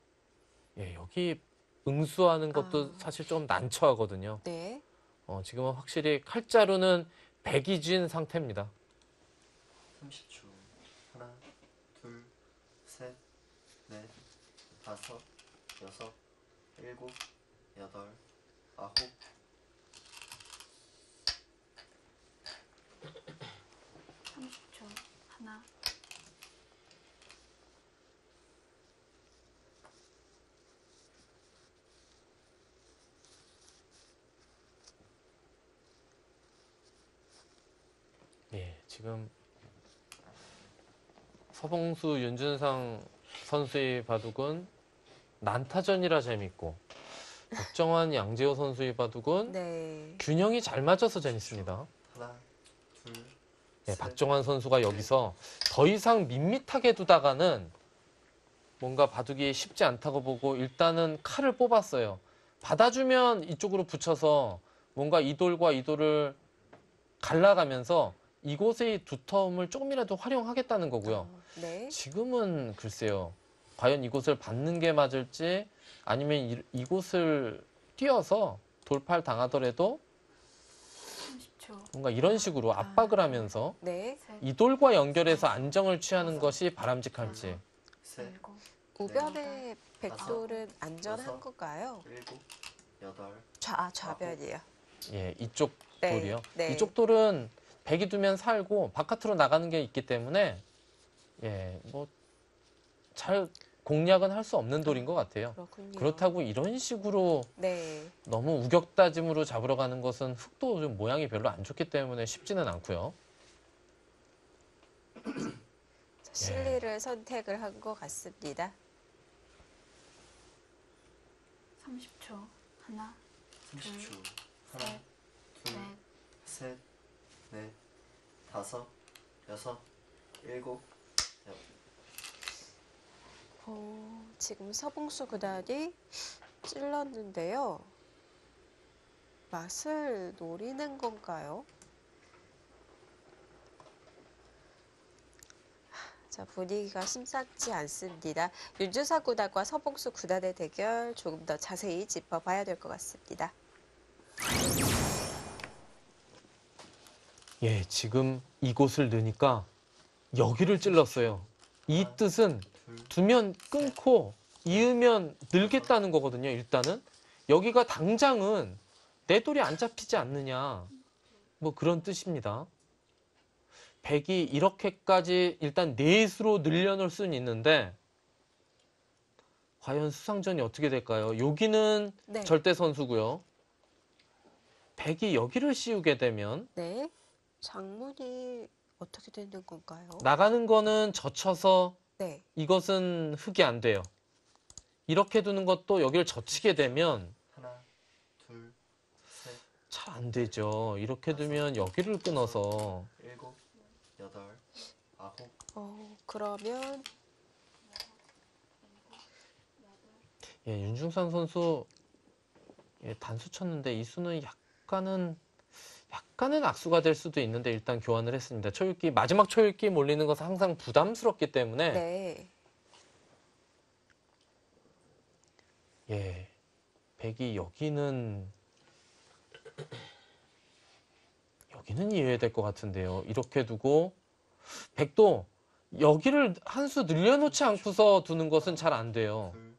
Speaker 2: 예, 여기 응수하는 것도
Speaker 1: 아.
Speaker 2: 사실 좀 난처하거든요.
Speaker 1: 네.
Speaker 2: 어, 지금은 확실히 칼자루는 백이 쥔 상태입니다.
Speaker 4: 30초. 하나, 둘, 셋, 넷, 다섯, 여섯, 일곱, 여덟, 아홉,
Speaker 3: 30초. 하나,
Speaker 2: 예, 지금 서봉수 윤준상 선수의 바둑은 난타전이라 재밌고 박정환 양재호 선수의 바둑은
Speaker 1: 네.
Speaker 2: 균형이 잘 맞아서 재밌습니다.
Speaker 4: 하나, 둘,
Speaker 2: 예,
Speaker 4: 셋,
Speaker 2: 박정환 선수가 여기서 더 이상 밋밋하게 두다가는 뭔가 바둑이 쉽지 않다고 보고 일단은 칼을 뽑았어요. 받아주면 이쪽으로 붙여서 뭔가 이 돌과 이 돌을 갈라가면서 이곳의 두터움을 조금이라도 활용하겠다는 거고요.
Speaker 1: 어, 네.
Speaker 2: 지금은 글쎄요. 과연 이곳을 받는 게 맞을지 아니면 이, 이곳을 뛰어서 돌파를 당하더라도
Speaker 3: 30초.
Speaker 2: 뭔가 이런 식으로 압박을 하면서
Speaker 1: 네.
Speaker 3: 셋,
Speaker 2: 이 돌과 연결해서 안정을 취하는 것이 바람직할지.
Speaker 4: 셋,
Speaker 3: 일곱,
Speaker 1: 우변의 백돌은 안전한
Speaker 4: 여섯.
Speaker 1: 건가요?
Speaker 4: 일곱, 여덟,
Speaker 1: 좌, 아, 좌변이요.
Speaker 2: 예, 이쪽
Speaker 1: 네,
Speaker 2: 돌이요.
Speaker 1: 네.
Speaker 2: 이쪽 돌은 백이 두면 살고 바깥으로 나가는 게 있기 때문에 예, 뭐 잘 공략은 할 수 없는 돌인 것 같아요.
Speaker 1: 그렇군요.
Speaker 2: 그렇다고 이런 식으로
Speaker 1: 네.
Speaker 2: 너무 우격다짐으로 잡으러 가는 것은 흙도 좀 모양이 별로 안 좋기 때문에 쉽지는 않고요.
Speaker 1: 자, 실리를 선택을 한 것 같습니다.
Speaker 3: 30초. 하나,
Speaker 4: 30초. 하나,
Speaker 3: 셋,
Speaker 4: 둘,
Speaker 3: 넷,
Speaker 4: 셋, 넷, 다섯, 여섯, 일곱,
Speaker 1: 어, 지금 서봉수 구단이 찔렀는데요. 맛을 노리는 건가요? 자, 분위기가 심상치 않습니다. 윤주사 구단과 서봉수 구단의 대결 조금 더 자세히 짚어봐야 될 것 같습니다.
Speaker 2: 예, 지금 이곳을 넣으니까 여기를 찔렀어요. 이 뜻은
Speaker 4: 둘,
Speaker 2: 두면 끊고 이으면 늘겠다는 거거든요. 일단은 여기가 당장은 내 돌이 안 잡히지 않느냐 뭐 그런 뜻입니다. 백이 이렇게까지 일단 넷으로 늘려놓을 수는 있는데 과연 수상전이 어떻게 될까요? 여기는
Speaker 1: 네.
Speaker 2: 절대 선수고요. 백이 여기를 씌우게 되면
Speaker 1: 네. 장문이 어떻게 되는 건가요?
Speaker 2: 나가는 거는 젖혀서
Speaker 1: 네.
Speaker 2: 이것은 흙이 안 돼요. 이렇게 두는 것도 여기를 젖히게 되면
Speaker 4: 하나, 둘, 셋,
Speaker 2: 잘 안 되죠. 이렇게 두면 여기를 끊어서
Speaker 4: 일곱, 여덟, 아홉,
Speaker 1: 어, 그러면
Speaker 2: 예, 윤중산 선수 예, 단수 쳤는데 이 수는 약간은 약간은 악수가 될 수도 있는데 일단 교환을 했습니다. 초읽기 마지막 초읽기 몰리는 것은 항상 부담스럽기 때문에
Speaker 1: 네.
Speaker 2: 예, 백이 여기는 여기는 이해해야 될것 같은데요. 이렇게 두고 백도 여기를 한 수 늘려놓지 않고서 두는 것은 잘 안 돼요.
Speaker 4: 둘,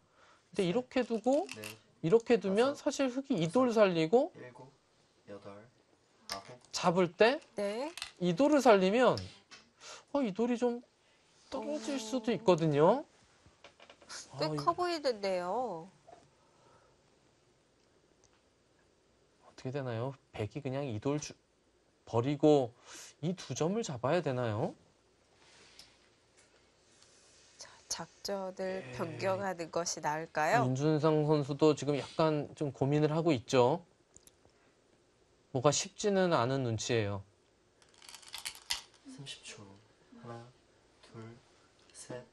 Speaker 2: 근데 이렇게 두고
Speaker 4: 넷,
Speaker 2: 이렇게 두면 사실 흙이 이도를 살리고
Speaker 4: 일곱, 여덟, 아홉,
Speaker 2: 잡을 때
Speaker 1: 네.
Speaker 2: 이도를 살리면 어, 이 돌이 좀 떨어질
Speaker 1: 어.
Speaker 2: 수도 있거든요.
Speaker 1: 꽤
Speaker 2: 아, 이거
Speaker 1: 커 보이는데요.
Speaker 2: 어떻게 되나요? 백이 그냥 이돌 주- 버리고 이 두 점을 잡아야 되나요?
Speaker 1: 자, 작전을
Speaker 2: 네.
Speaker 1: 변경하는 것이 나을까요?
Speaker 2: 윤준상 선수도 지금 약간 좀 고민을 하고 있죠. 뭐가 쉽지는 않은 눈치예요.
Speaker 4: 30초. 하나, 둘, 셋,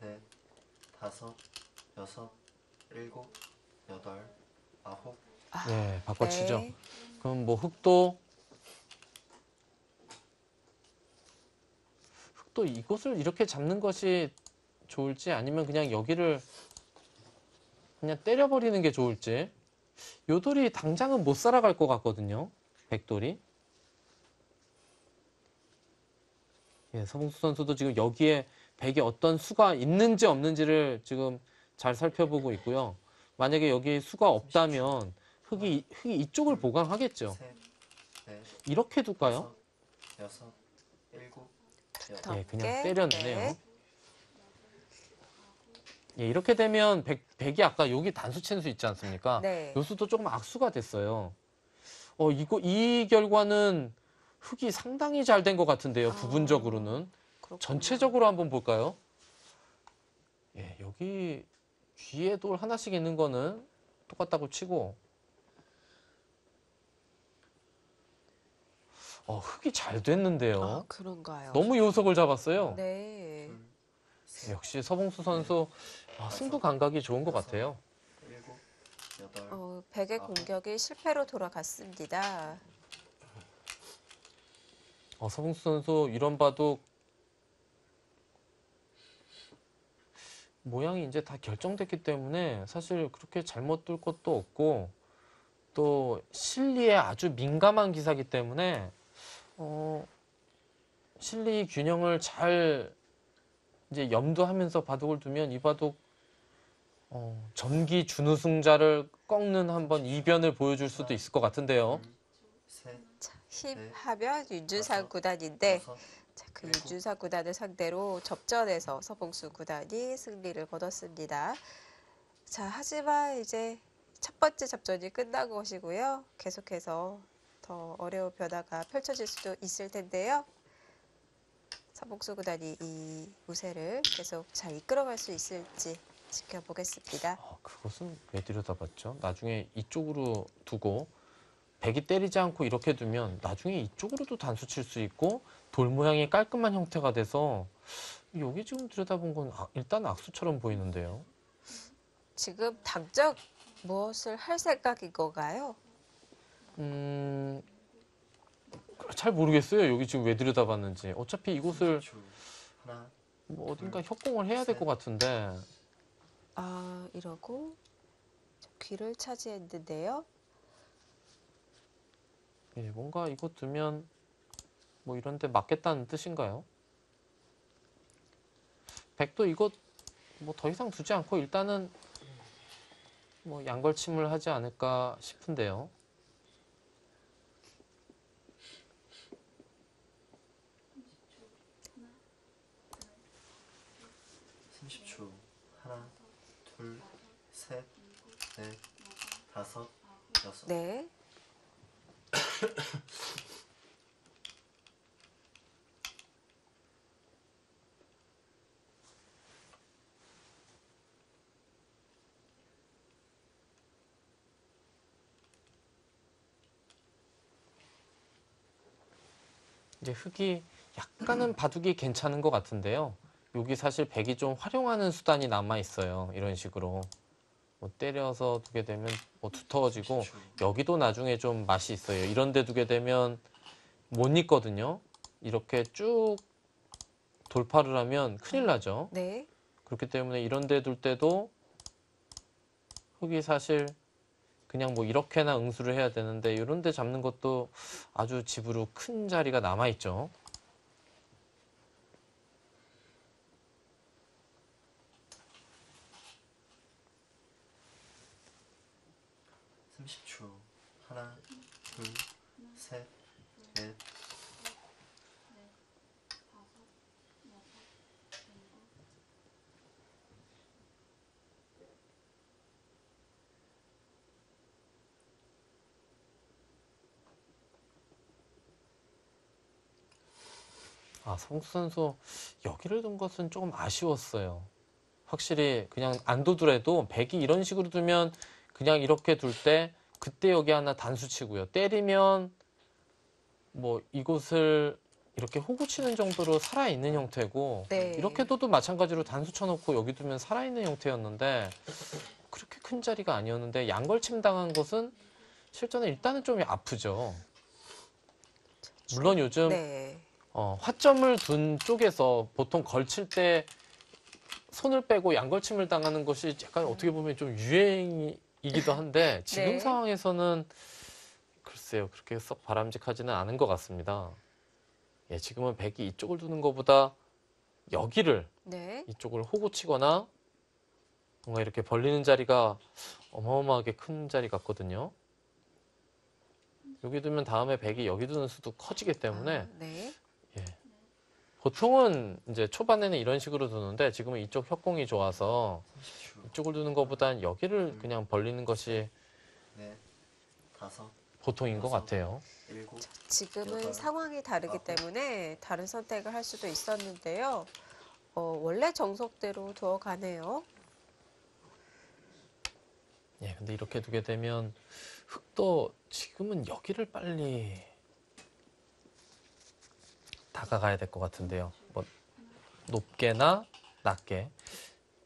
Speaker 4: 넷, 다섯, 여섯, 일곱, 여덟, 아홉,
Speaker 1: 아,
Speaker 2: 네, 바꿔치죠.
Speaker 1: 네.
Speaker 2: 그럼 뭐 흙도 흙도 이곳을 이렇게 잡는 것이 좋을지 아니면 그냥 여기를 그냥 때려버리는 게 좋을지 요 돌이 당장은 못 살아갈 것 같거든요. 백돌이. 예, 서봉수 선수도 지금 여기에 백에 어떤 수가 있는지 없는지를 지금 잘 살펴보고 있고요. 만약에 여기 수가 없다면 흙이 흙이 이쪽을 보강하겠죠.
Speaker 4: 셋, 넷,
Speaker 2: 이렇게 둘까요?
Speaker 4: 여섯, 일곱, 여덟.
Speaker 2: 예, 그냥
Speaker 1: 네,
Speaker 2: 때려내네요.
Speaker 1: 네.
Speaker 2: 예, 이렇게 되면 백, 백이 아까 여기 단수 치는 수 있지 않습니까?
Speaker 1: 네.
Speaker 2: 요 수도 조금 악수가 됐어요. 어, 이거, 이 결과는 흙이 상당히 잘 된 것 같은데요,
Speaker 1: 아.
Speaker 2: 부분적으로는.
Speaker 1: 그렇군요.
Speaker 2: 전체적으로 한번 볼까요? 예, 여기 뒤에 돌 하나씩 있는 거는 똑같다고 치고, 어, 흙이 잘 됐는데요.
Speaker 1: 아, 그런가요?
Speaker 2: 너무 요석을 잡았어요.
Speaker 1: 네.
Speaker 2: 역시 서봉수 선수 아, 승부 감각이 좋은 것 같아요.
Speaker 1: 어, 백의
Speaker 4: 아.
Speaker 1: 공격이 실패로 돌아갔습니다.
Speaker 2: 어, 서봉수 선수 이런 바둑 모양이 이제 다 결정됐기 때문에 사실 그렇게 잘못 둘 것도 없고 또 실리에 아주 민감한 기사기 때문에 어, 실리 균형을 잘 이제 염두하면서 바둑을 두면 이 바둑 어, 전기 준우승자를 꺾는 한번 이변을 보여줄 수도 있을 것 같은데요.
Speaker 1: 자,
Speaker 4: 네.
Speaker 1: 윤준상
Speaker 4: 다섯,
Speaker 1: 구단인데 자, 그. 윤준상 구단을 상대로 접전에서 서봉수 구단이 승리를 거뒀습니다. 자, 하지만 이제 첫 번째 접전이 끝난 것이고요. 계속해서 더 어려운 변화가 펼쳐질 수도 있을 텐데요. 서봉수 구단이 이 우세를 계속 잘 이끌어갈 수 있을지 지켜보겠습니다.
Speaker 2: 아, 그것은 왜 들여다봤죠? 나중에 이쪽으로 두고 백이 때리지 않고 이렇게 두면 나중에 이쪽으로도 단수 칠 수 있고 돌 모양이 깔끔한 형태가 돼서 여기 지금 들여다본 건 아, 일단 악수처럼 보이는데요.
Speaker 1: 지금 당장 무엇을 할 생각인 건가요?
Speaker 2: 음, 잘 모르겠어요. 여기 지금 왜 들여다봤는지. 어차피 이곳을
Speaker 4: 30초. 하나,
Speaker 2: 뭐 어딘가 협공을 해야 될 것 같은데
Speaker 1: 아, 이러고 귀를 차지했는데요.
Speaker 2: 예, 뭔가 이곳 두면 뭐 이런 데 맞겠다는 뜻인가요? 백도 이곳 뭐더 이상 두지 않고 일단은 뭐 양걸침을 하지 않을까 싶은데요.
Speaker 4: 넷, 다섯, 여섯.
Speaker 1: 네.
Speaker 2: 이제 흙이 약간은 바둑이 괜찮은 것 같은데요. 여기 사실 백이 좀 활용하는 수단이 남아 있어요. 이런 식으로. 뭐 때려서 두게 되면 뭐 두터워지고
Speaker 4: 30초.
Speaker 2: 여기도 나중에 좀 맛이 있어요. 이런 데 두게 되면 못 익거든요. 이렇게 쭉 돌파를 하면 큰일 나죠.
Speaker 1: 네.
Speaker 2: 그렇기 때문에 이런 데 둘 때도 흙이 사실 그냥 뭐 이렇게나 응수를 해야 되는데 이런 데 잡는 것도 아주 집으로 큰 자리가 남아 있죠.
Speaker 4: 삼십 초 하나 둘셋넷
Speaker 2: 아, 성수 선수 여기를 둔 것은 조금 아쉬웠어요. 확실히 그냥 안 두더라도 백이 이런 식으로 두면 그냥 이렇게 둘 때 그때 여기 하나 단수 치고요. 때리면 뭐 이곳을 이렇게 호구 치는 정도로 살아있는 형태고
Speaker 1: 네.
Speaker 2: 이렇게 둬도 마찬가지로 단수 쳐놓고 여기 두면 살아있는 형태였는데 그렇게 큰 자리가 아니었는데 양걸침 당한 것은 실전에 일단은 좀 아프죠. 물론 요즘
Speaker 1: 네.
Speaker 2: 어, 화점을 둔 쪽에서 보통 걸칠 때 손을 빼고 양걸침을 당하는 것이 약간 어떻게 보면 좀 유행이 기도 한데 지금
Speaker 1: 네.
Speaker 2: 상황에서는 글쎄요 그렇게 썩 바람직하지는 않은 것 같습니다. 예, 지금은 백이 이쪽을 두는 것보다 여기를
Speaker 1: 네.
Speaker 2: 이쪽을 호구 치거나 뭔가 이렇게 벌리는 자리가 어마어마하게 큰 자리 같거든요. 여기 두면 다음에 백이 여기 두는 수도 커지기 때문에
Speaker 1: 아, 네.
Speaker 2: 예. 보통은 이제 초반에는 이런 식으로 두는데 지금은 이쪽 협공이 좋아서
Speaker 4: 30초
Speaker 2: 이쪽을 두는 것보단 여기를 그냥 벌리는 것이
Speaker 4: 넷 다섯
Speaker 2: 보통인 것 같아요.
Speaker 4: 일곱
Speaker 1: 지금은
Speaker 4: 여덟,
Speaker 1: 상황이 다르기
Speaker 4: 아홉.
Speaker 1: 때문에 다른 선택을 할 수도 있었는데요. 어, 원래 정석대로 두어 가네요.
Speaker 2: 예, 근데 이렇게 두게 되면 흙도 지금은 여기를 빨리 다가가야 될 것 같은데요. 뭐 높게나 낮게.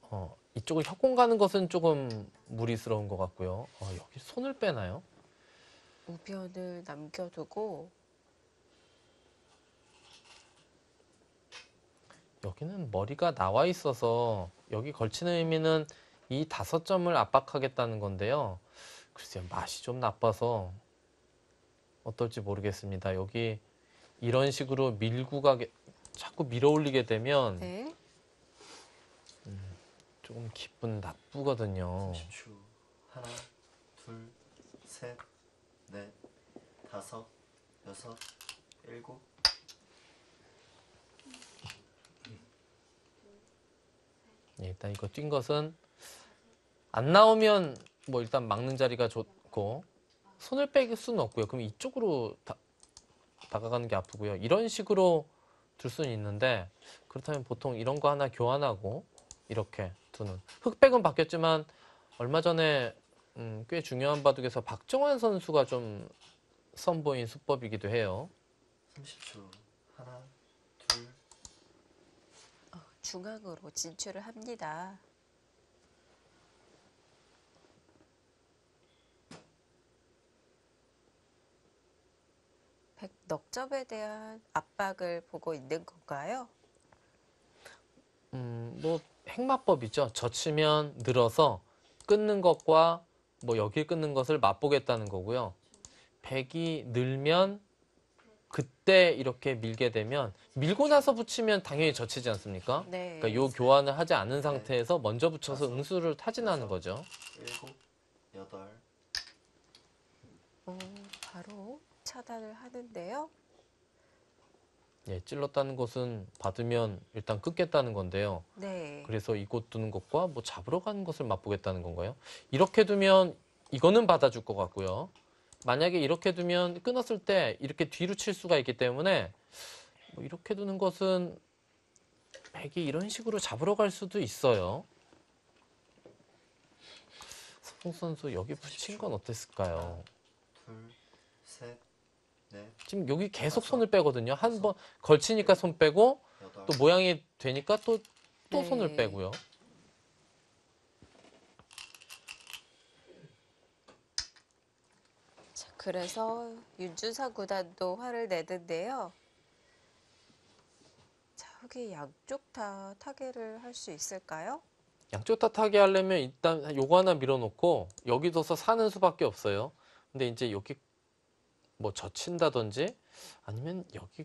Speaker 2: 어, 이쪽을 협공 가는 것은 조금 무리스러운 것 같고요. 어, 여기 손을 빼나요?
Speaker 1: 우변을 남겨두고
Speaker 2: 여기는 머리가 나와 있어서 여기 걸치는 의미는 이 다섯 점을 압박하겠다는 건데요. 글쎄요, 맛이 좀 나빠서 어떨지 모르겠습니다. 여기 이런 식으로 밀고 가게, 자꾸 밀어 올리게 되면
Speaker 1: 네.
Speaker 2: 조금 기분 나쁘거든요.
Speaker 4: 30초 하나 둘 셋 넷 다섯 여섯 일곱
Speaker 2: 예, 일단 이거 뛴 것은 안 나오면 뭐 일단 막는 자리가 좋고 손을 뺄 수는 없고요. 그럼 이쪽으로 다, 다가가는 게 아프고요. 이런 식으로 둘 수는 있는데 그렇다면 보통 이런 거 하나 교환하고 이렇게 두는 흑백은 바뀌었지만 얼마 전에 음, 꽤 중요한 바둑에서 박정환 선수가 좀 선보인 수법이기도 해요.
Speaker 4: 30초 하나 둘
Speaker 1: 어, 중앙으로 진출을 합니다. 백 넉점에 대한 압박을 보고 있는 건가요?
Speaker 2: 음, 뭐 행마법이죠. 젖히면 늘어서 끊는 것과 뭐 여길 끊는 것을 맛보겠다는 거고요. 백이 늘면 그때 이렇게 밀게 되면 밀고 나서 붙이면 당연히 젖히지 않습니까?
Speaker 1: 네.
Speaker 2: 그러니까 요 교환을 하지 않은 상태에서 먼저 붙여서 응수를 타진하는 거죠.
Speaker 4: 일곱 여덟
Speaker 1: 어, 바로 차단을 하는데요.
Speaker 2: 예, 찔렀다는 것은 받으면 일단 끊겠다는 건데요.
Speaker 1: 네.
Speaker 2: 그래서 이곳 두는 것과 뭐 잡으러 가는 것을 맛보겠다는 건가요? 이렇게 두면 이거는 받아줄 것 같고요. 만약에 이렇게 두면 끊었을 때 이렇게 뒤로 칠 수가 있기 때문에 뭐 이렇게 두는 것은 백이 이런 식으로 잡으러 갈 수도 있어요. 서풍 선수 여기 붙인 건 어땠을까요?
Speaker 4: 둘셋넷 네,
Speaker 2: 지금 여기 계속 손을 빼거든요. 한 번 걸치니까 손 빼고
Speaker 4: 여덟,
Speaker 2: 또 모양이 되니까 또, 또
Speaker 1: 네.
Speaker 2: 손을 빼고요.
Speaker 1: 자, 그래서 윤준상 구단도 화를 내는데요. 자, 흑이 양쪽 다 타개를 할수 있을까요?
Speaker 2: 양쪽 다 타게 하려면 일단 요거 하나 밀어놓고 여기 둬서 사는 수밖에 없어요. 근데 이제 여기 뭐 젖힌다든지 아니면 여기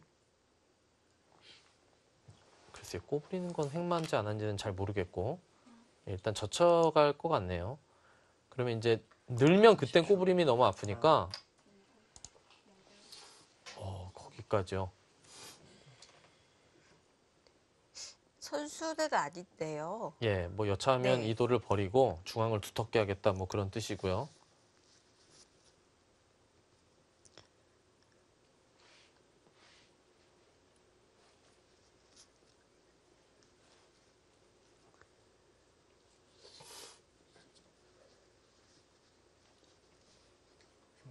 Speaker 2: 글쎄요 꼬부리는 건 횡만지 안 한지는 잘 모르겠고 일단 젖혀갈 것 같네요. 그러면 이제 늘면 그땐 꼬부림이 너무 아프니까 어 거기까지요.
Speaker 1: 선수는 아닌데요.
Speaker 2: 예, 뭐 여차하면
Speaker 1: 네.
Speaker 2: 이도를 버리고 중앙을 두텁게 하겠다 뭐 그런 뜻이고요.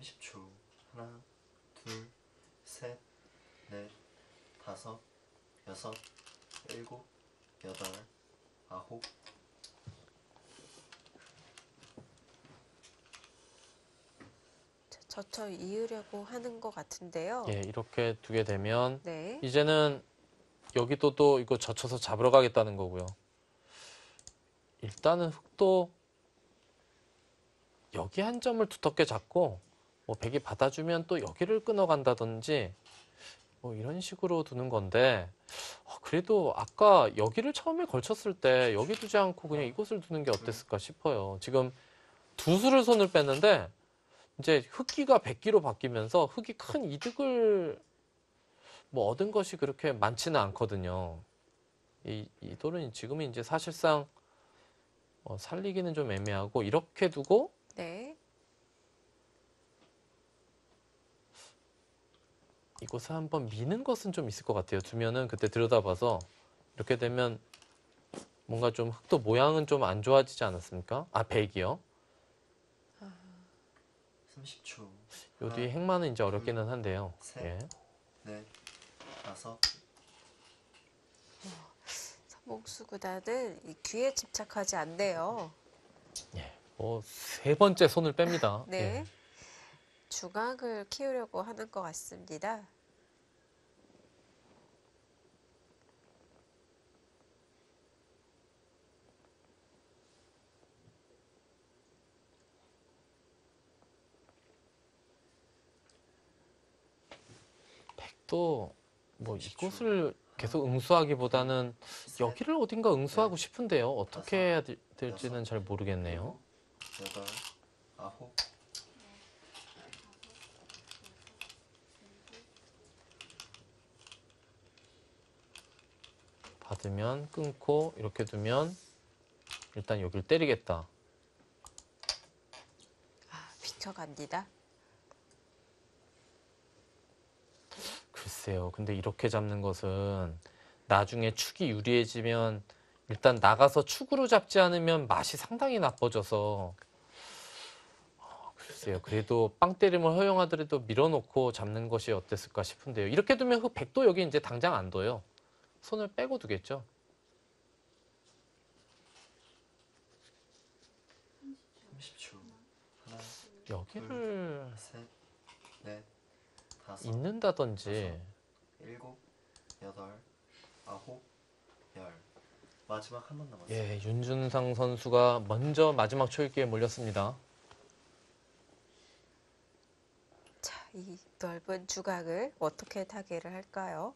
Speaker 4: 삼십 초 하나, 둘, 셋, 넷, 다섯, 여섯, 일곱, 여덟, 아홉,
Speaker 1: 자, 이으려고 하는 것 같은데요.
Speaker 2: 예, 이렇게 두게 되면
Speaker 1: 네.
Speaker 2: 이제는 여기도 또 이거 젖혀서 잡으러 가겠다는 거고요. 일단은 흙도 여기 한 점을 두텁게 잡고 뭐 백이 받아주면 또 여기를 끊어간다든지 뭐 이런 식으로 두는 건데 어, 그래도 아까 여기를 처음에 걸쳤을 때 여기 두지 않고 그냥 이곳을 두는 게 어땠을까 싶어요. 지금 두 수를 손을 뺐는데 이제 흙기가 백기로 바뀌면서 흙이 큰 이득을 뭐 얻은 것이 그렇게 많지는 않거든요. 이, 이 돌은 지금은 이제 사실상 어, 살리기는 좀 애매하고 이렇게 두고
Speaker 1: 네.
Speaker 2: 이곳을 한번 미는 것은 좀 있을 것 같아요. 두면은 그때 들여다봐서 이렇게 되면 뭔가 좀 흙도 모양은 좀 안 좋아지지 않았습니까? 아, 백이요.
Speaker 4: 삼십
Speaker 2: 초요 뒤에 행만은 이제 어렵기는 한데요.
Speaker 4: 셋.
Speaker 2: 예.
Speaker 4: 넷, 다섯,
Speaker 1: 서봉수 구단은 이 귀에 집착하지 않네요.
Speaker 2: 뭐세 번째 손을 뺍니다.
Speaker 1: 네.
Speaker 2: 예.
Speaker 1: 중앙을 키우려고 하는 것 같습니다.
Speaker 2: 백도 뭐 이곳을 계속 응수하기보다는
Speaker 4: 셋,
Speaker 2: 여기를 어딘가 응수하고 싶은데요. 어떻게 해야 될- 될지는 잘 모르겠네요.
Speaker 4: 일곱, 여덟, 아홉,
Speaker 2: 받으면 끊고 이렇게 두면 일단 여기를 때리겠다.
Speaker 1: 아, 비켜갑니다.
Speaker 2: 글쎄요. 근데 이렇게 잡는 것은 나중에 축이 유리해지면 일단 나가서 축으로 잡지 않으면 맛이 상당히 나빠져서 어, 글쎄요. 그래도 빵 때림을 허용하더라도 밀어놓고 잡는 것이 어땠을까 싶은데요. 이렇게 두면 그 백도 여기 이제 당장 안 둬요. 손을 빼고 두겠죠. 여기를
Speaker 4: 셋, 넷, 다섯,
Speaker 2: 있는다든지
Speaker 4: 일곱, 여덟, 아홉, 열. 마지막 한 번 남았어요.
Speaker 2: 예, 윤준상 선수가 먼저 마지막 초읽기에 몰렸습니다.
Speaker 1: 자, 이 넓은 주각을 어떻게 타개를 할까요?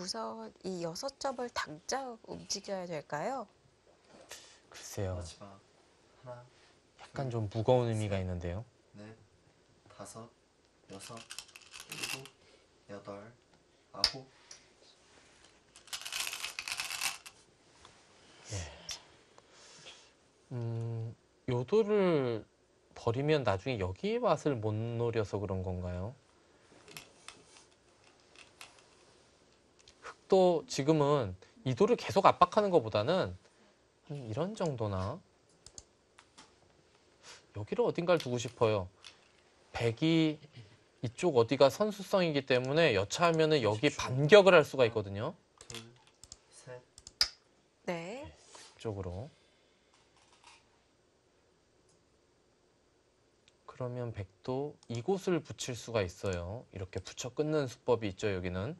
Speaker 1: 우선 이 여섯 점을 당장 움직여야 될까요?
Speaker 2: 글쎄요.
Speaker 4: 마지막 하나,
Speaker 2: 약간 좀 무거운 의미가 있는데요.
Speaker 4: 넷, 다섯, 여섯, 일곱, 여덟, 아홉,
Speaker 2: 음, 요도를 버리면 나중에 여기의 맛을 못 노려서 그런 건가요? 백도 지금은 이 돌을 계속 압박하는 것보다는 한 이런 정도나 여기를 어딘가를 두고 싶어요. 백이 이쪽 어디가 선수성이기 때문에 여차하면은 여기 반격을 할 수가 있거든요.
Speaker 4: 둘, 셋,
Speaker 1: 네.
Speaker 2: 이쪽으로. 그러면 백도 이곳을 붙일 수가 있어요. 이렇게 붙여 끊는 수법이 있죠, 여기는.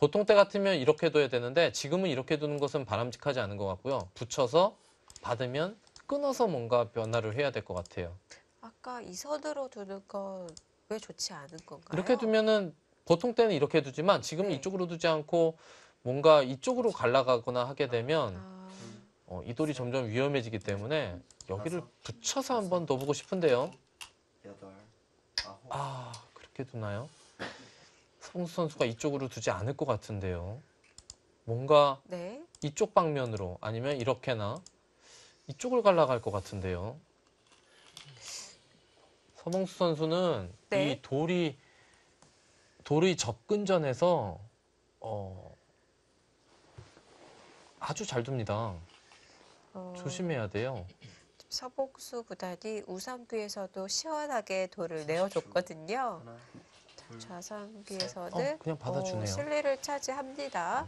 Speaker 2: 보통 때 같으면 이렇게 둬야 되는데 지금은 이렇게 두는 것은 바람직하지 않은 것 같고요. 붙여서 받으면 끊어서 뭔가 변화를 해야 될 것 같아요.
Speaker 1: 아까 이 선으로 두는 건 왜 좋지 않은 건가요?
Speaker 2: 이렇게 두면은 보통 때는 이렇게 두지만 지금 은
Speaker 1: 네.
Speaker 2: 이쪽으로 두지 않고 뭔가 이쪽으로 갈라가거나 하게 되면
Speaker 1: 아,
Speaker 2: 어, 이 돌이 점점 위험해지기 때문에 여기를
Speaker 4: 다섯,
Speaker 2: 붙여서 한번 넣어보고 싶은데요.
Speaker 4: 여덟, 아홉,
Speaker 2: 아 그렇게 두나요? 성수 선수가 이쪽으로 두지 않을 것 같은데요. 뭔가
Speaker 1: 네.
Speaker 2: 이쪽 방면으로 아니면 이렇게나 이쪽을 갈라갈 것 같은데요. 서봉수 선수는
Speaker 1: 네.
Speaker 2: 이 돌이 돌의 접근전에서 어, 아주 잘 둡니다.
Speaker 1: 어,
Speaker 2: 조심해야 돼요.
Speaker 1: 서복수 구단이 우상규에서도 시원하게 돌을 내어줬거든요.
Speaker 4: 하나, 둘,
Speaker 1: 좌상규에서는
Speaker 2: 어, 그냥 받아주네요.
Speaker 1: 어, 실리를 차지합니다.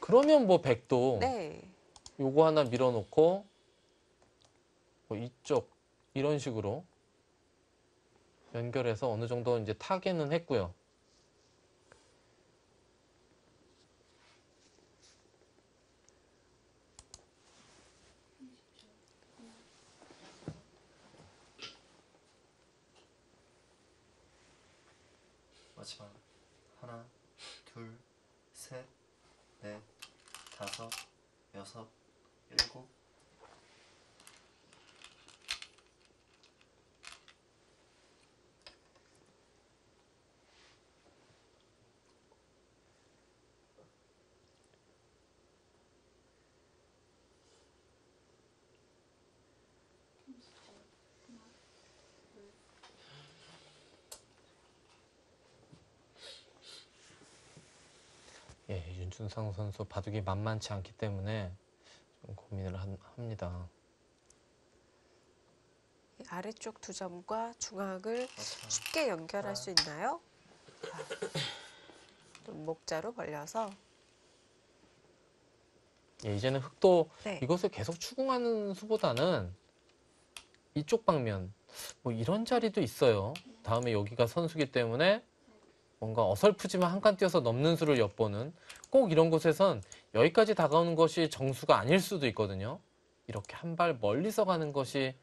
Speaker 2: 그러면 뭐 백도
Speaker 1: 네.
Speaker 2: 요거 하나 밀어놓고 뭐 이쪽 이런 식으로 연결해서 어느 정도 이제 타개는 했고요.
Speaker 4: 마지막 하나, 둘, 셋, 넷, 다섯, 여섯, 일곱,
Speaker 2: 예, 윤준상 선수 바둑이 만만치 않기 때문에 좀 고민을 한- 합니다.
Speaker 1: 이 아래쪽 두 점과 중앙을 쉽게 연결할 수 있나요? 자, 목자로 벌려서
Speaker 2: 예, 이제는 흑도
Speaker 1: 네.
Speaker 2: 이것을 계속 추궁하는 수보다는 이쪽 방면 뭐 이런 자리도 있어요. 다음에 여기가 선수기 때문에 뭔가 어설프지만 한 칸 뛰어서 넘는 수를 엿보는 꼭 이런 곳에선 여기까지 다가오는 것이 정수가 아닐 수도 있거든요. 이렇게 한 발 멀리서 가는 것이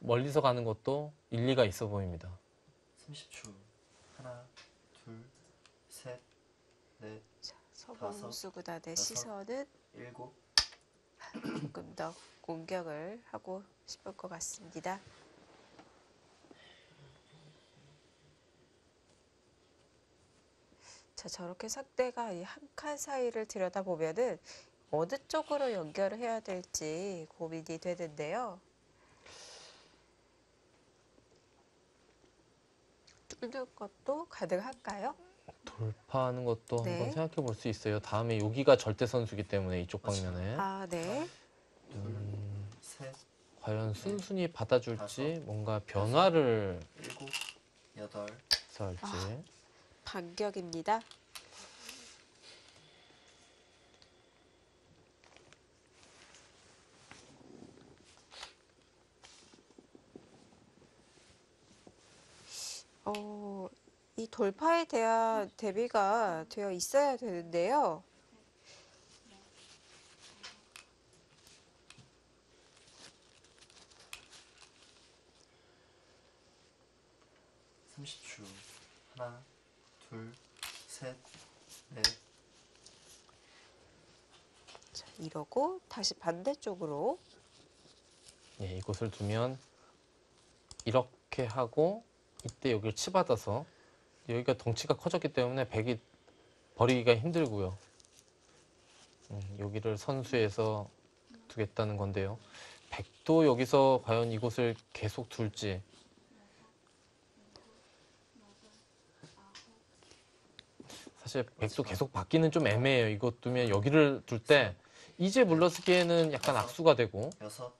Speaker 2: 멀리서 가는 것도 일리가 있어 보입니다.
Speaker 4: 30초. 하나, 둘, 셋, 넷,
Speaker 1: 자, 서범 수 구단의
Speaker 4: 여섯.
Speaker 1: 시선은
Speaker 4: 일곱,
Speaker 1: 조금 더 공격을 하고 싶을 것 같습니다. 자, 저렇게 sak대가 이 한 칸 사이를 들여다보면은 어느 쪽으로 연결을 해야 될지 고민이 되는데요. 뚫는 것도 가능할까요?
Speaker 2: 돌파하는 것도
Speaker 1: 네.
Speaker 2: 한번 생각해 볼 수 있어요. 다음에 여기가 절대 선수기 때문에 이쪽 방면에
Speaker 1: 아, 네.
Speaker 2: 음,
Speaker 4: 셋,
Speaker 2: 과연 순순히 받아줄지 뭔가 변화를
Speaker 4: 일곱, 여덟,
Speaker 2: 할지
Speaker 1: 아. 반격입니다. 어, 이 돌파에 대한 대비가 되어 있어야 되는데요.
Speaker 4: 삼십 초. 하나, 둘, 셋, 넷,
Speaker 1: 자, 이러고 다시 반대쪽으로
Speaker 2: 예, 이곳을 두면 이렇게 하고 이때 여기를 치받아서 여기가 덩치가 커졌기 때문에 백이 버리기가 힘들고요. 음, 여기를 선수에서 두겠다는 건데요. 백도 여기서 과연 이곳을 계속 둘지 사실 백도 계속 받기는 좀 애매해요. 이거 두면 여기를 둘 때 이제 물러서기에는 약간 악수가 되고
Speaker 4: 여섯,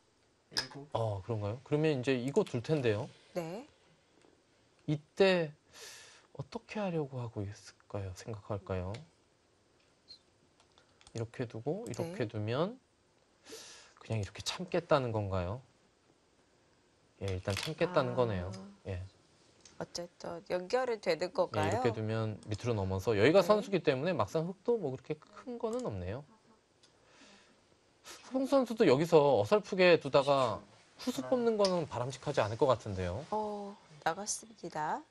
Speaker 4: 일곱,
Speaker 2: 어 그런가요? 그러면 이제 이거 둘 텐데요.
Speaker 1: 네.
Speaker 2: 이때 어떻게 하려고 하고 있을까요? 생각할까요? 이렇게 두고 이렇게
Speaker 1: 네.
Speaker 2: 두면 그냥 이렇게 참겠다는 건가요? 예, 일단 참겠다는
Speaker 1: 아,
Speaker 2: 거네요. 예.
Speaker 1: 어쨌든 연결은 되는
Speaker 2: 예,
Speaker 1: 건가요?
Speaker 2: 이렇게 두면 밑으로 넘어서 여기가
Speaker 1: 네.
Speaker 2: 선수기 때문에 막상 흙도 뭐 그렇게 큰 거는 없네요. 수봉 선수도 여기서 어설프게 두다가 후수. 뽑는 거는 바람직하지 않을 것 같은데요.
Speaker 1: 어, 나갔습니다.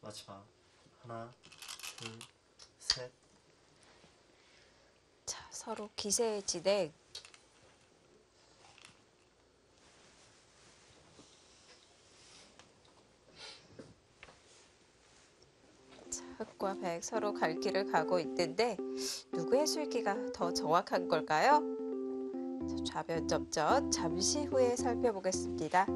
Speaker 4: 마지막 하나, 둘, 셋,
Speaker 1: 자, 서로 자, 흑과 백 서로 갈 길을 가고 있는데 누구의 술기가 더 정확한 걸까요? 자, 좌변 접전 잠시 후에 살펴보겠습니다.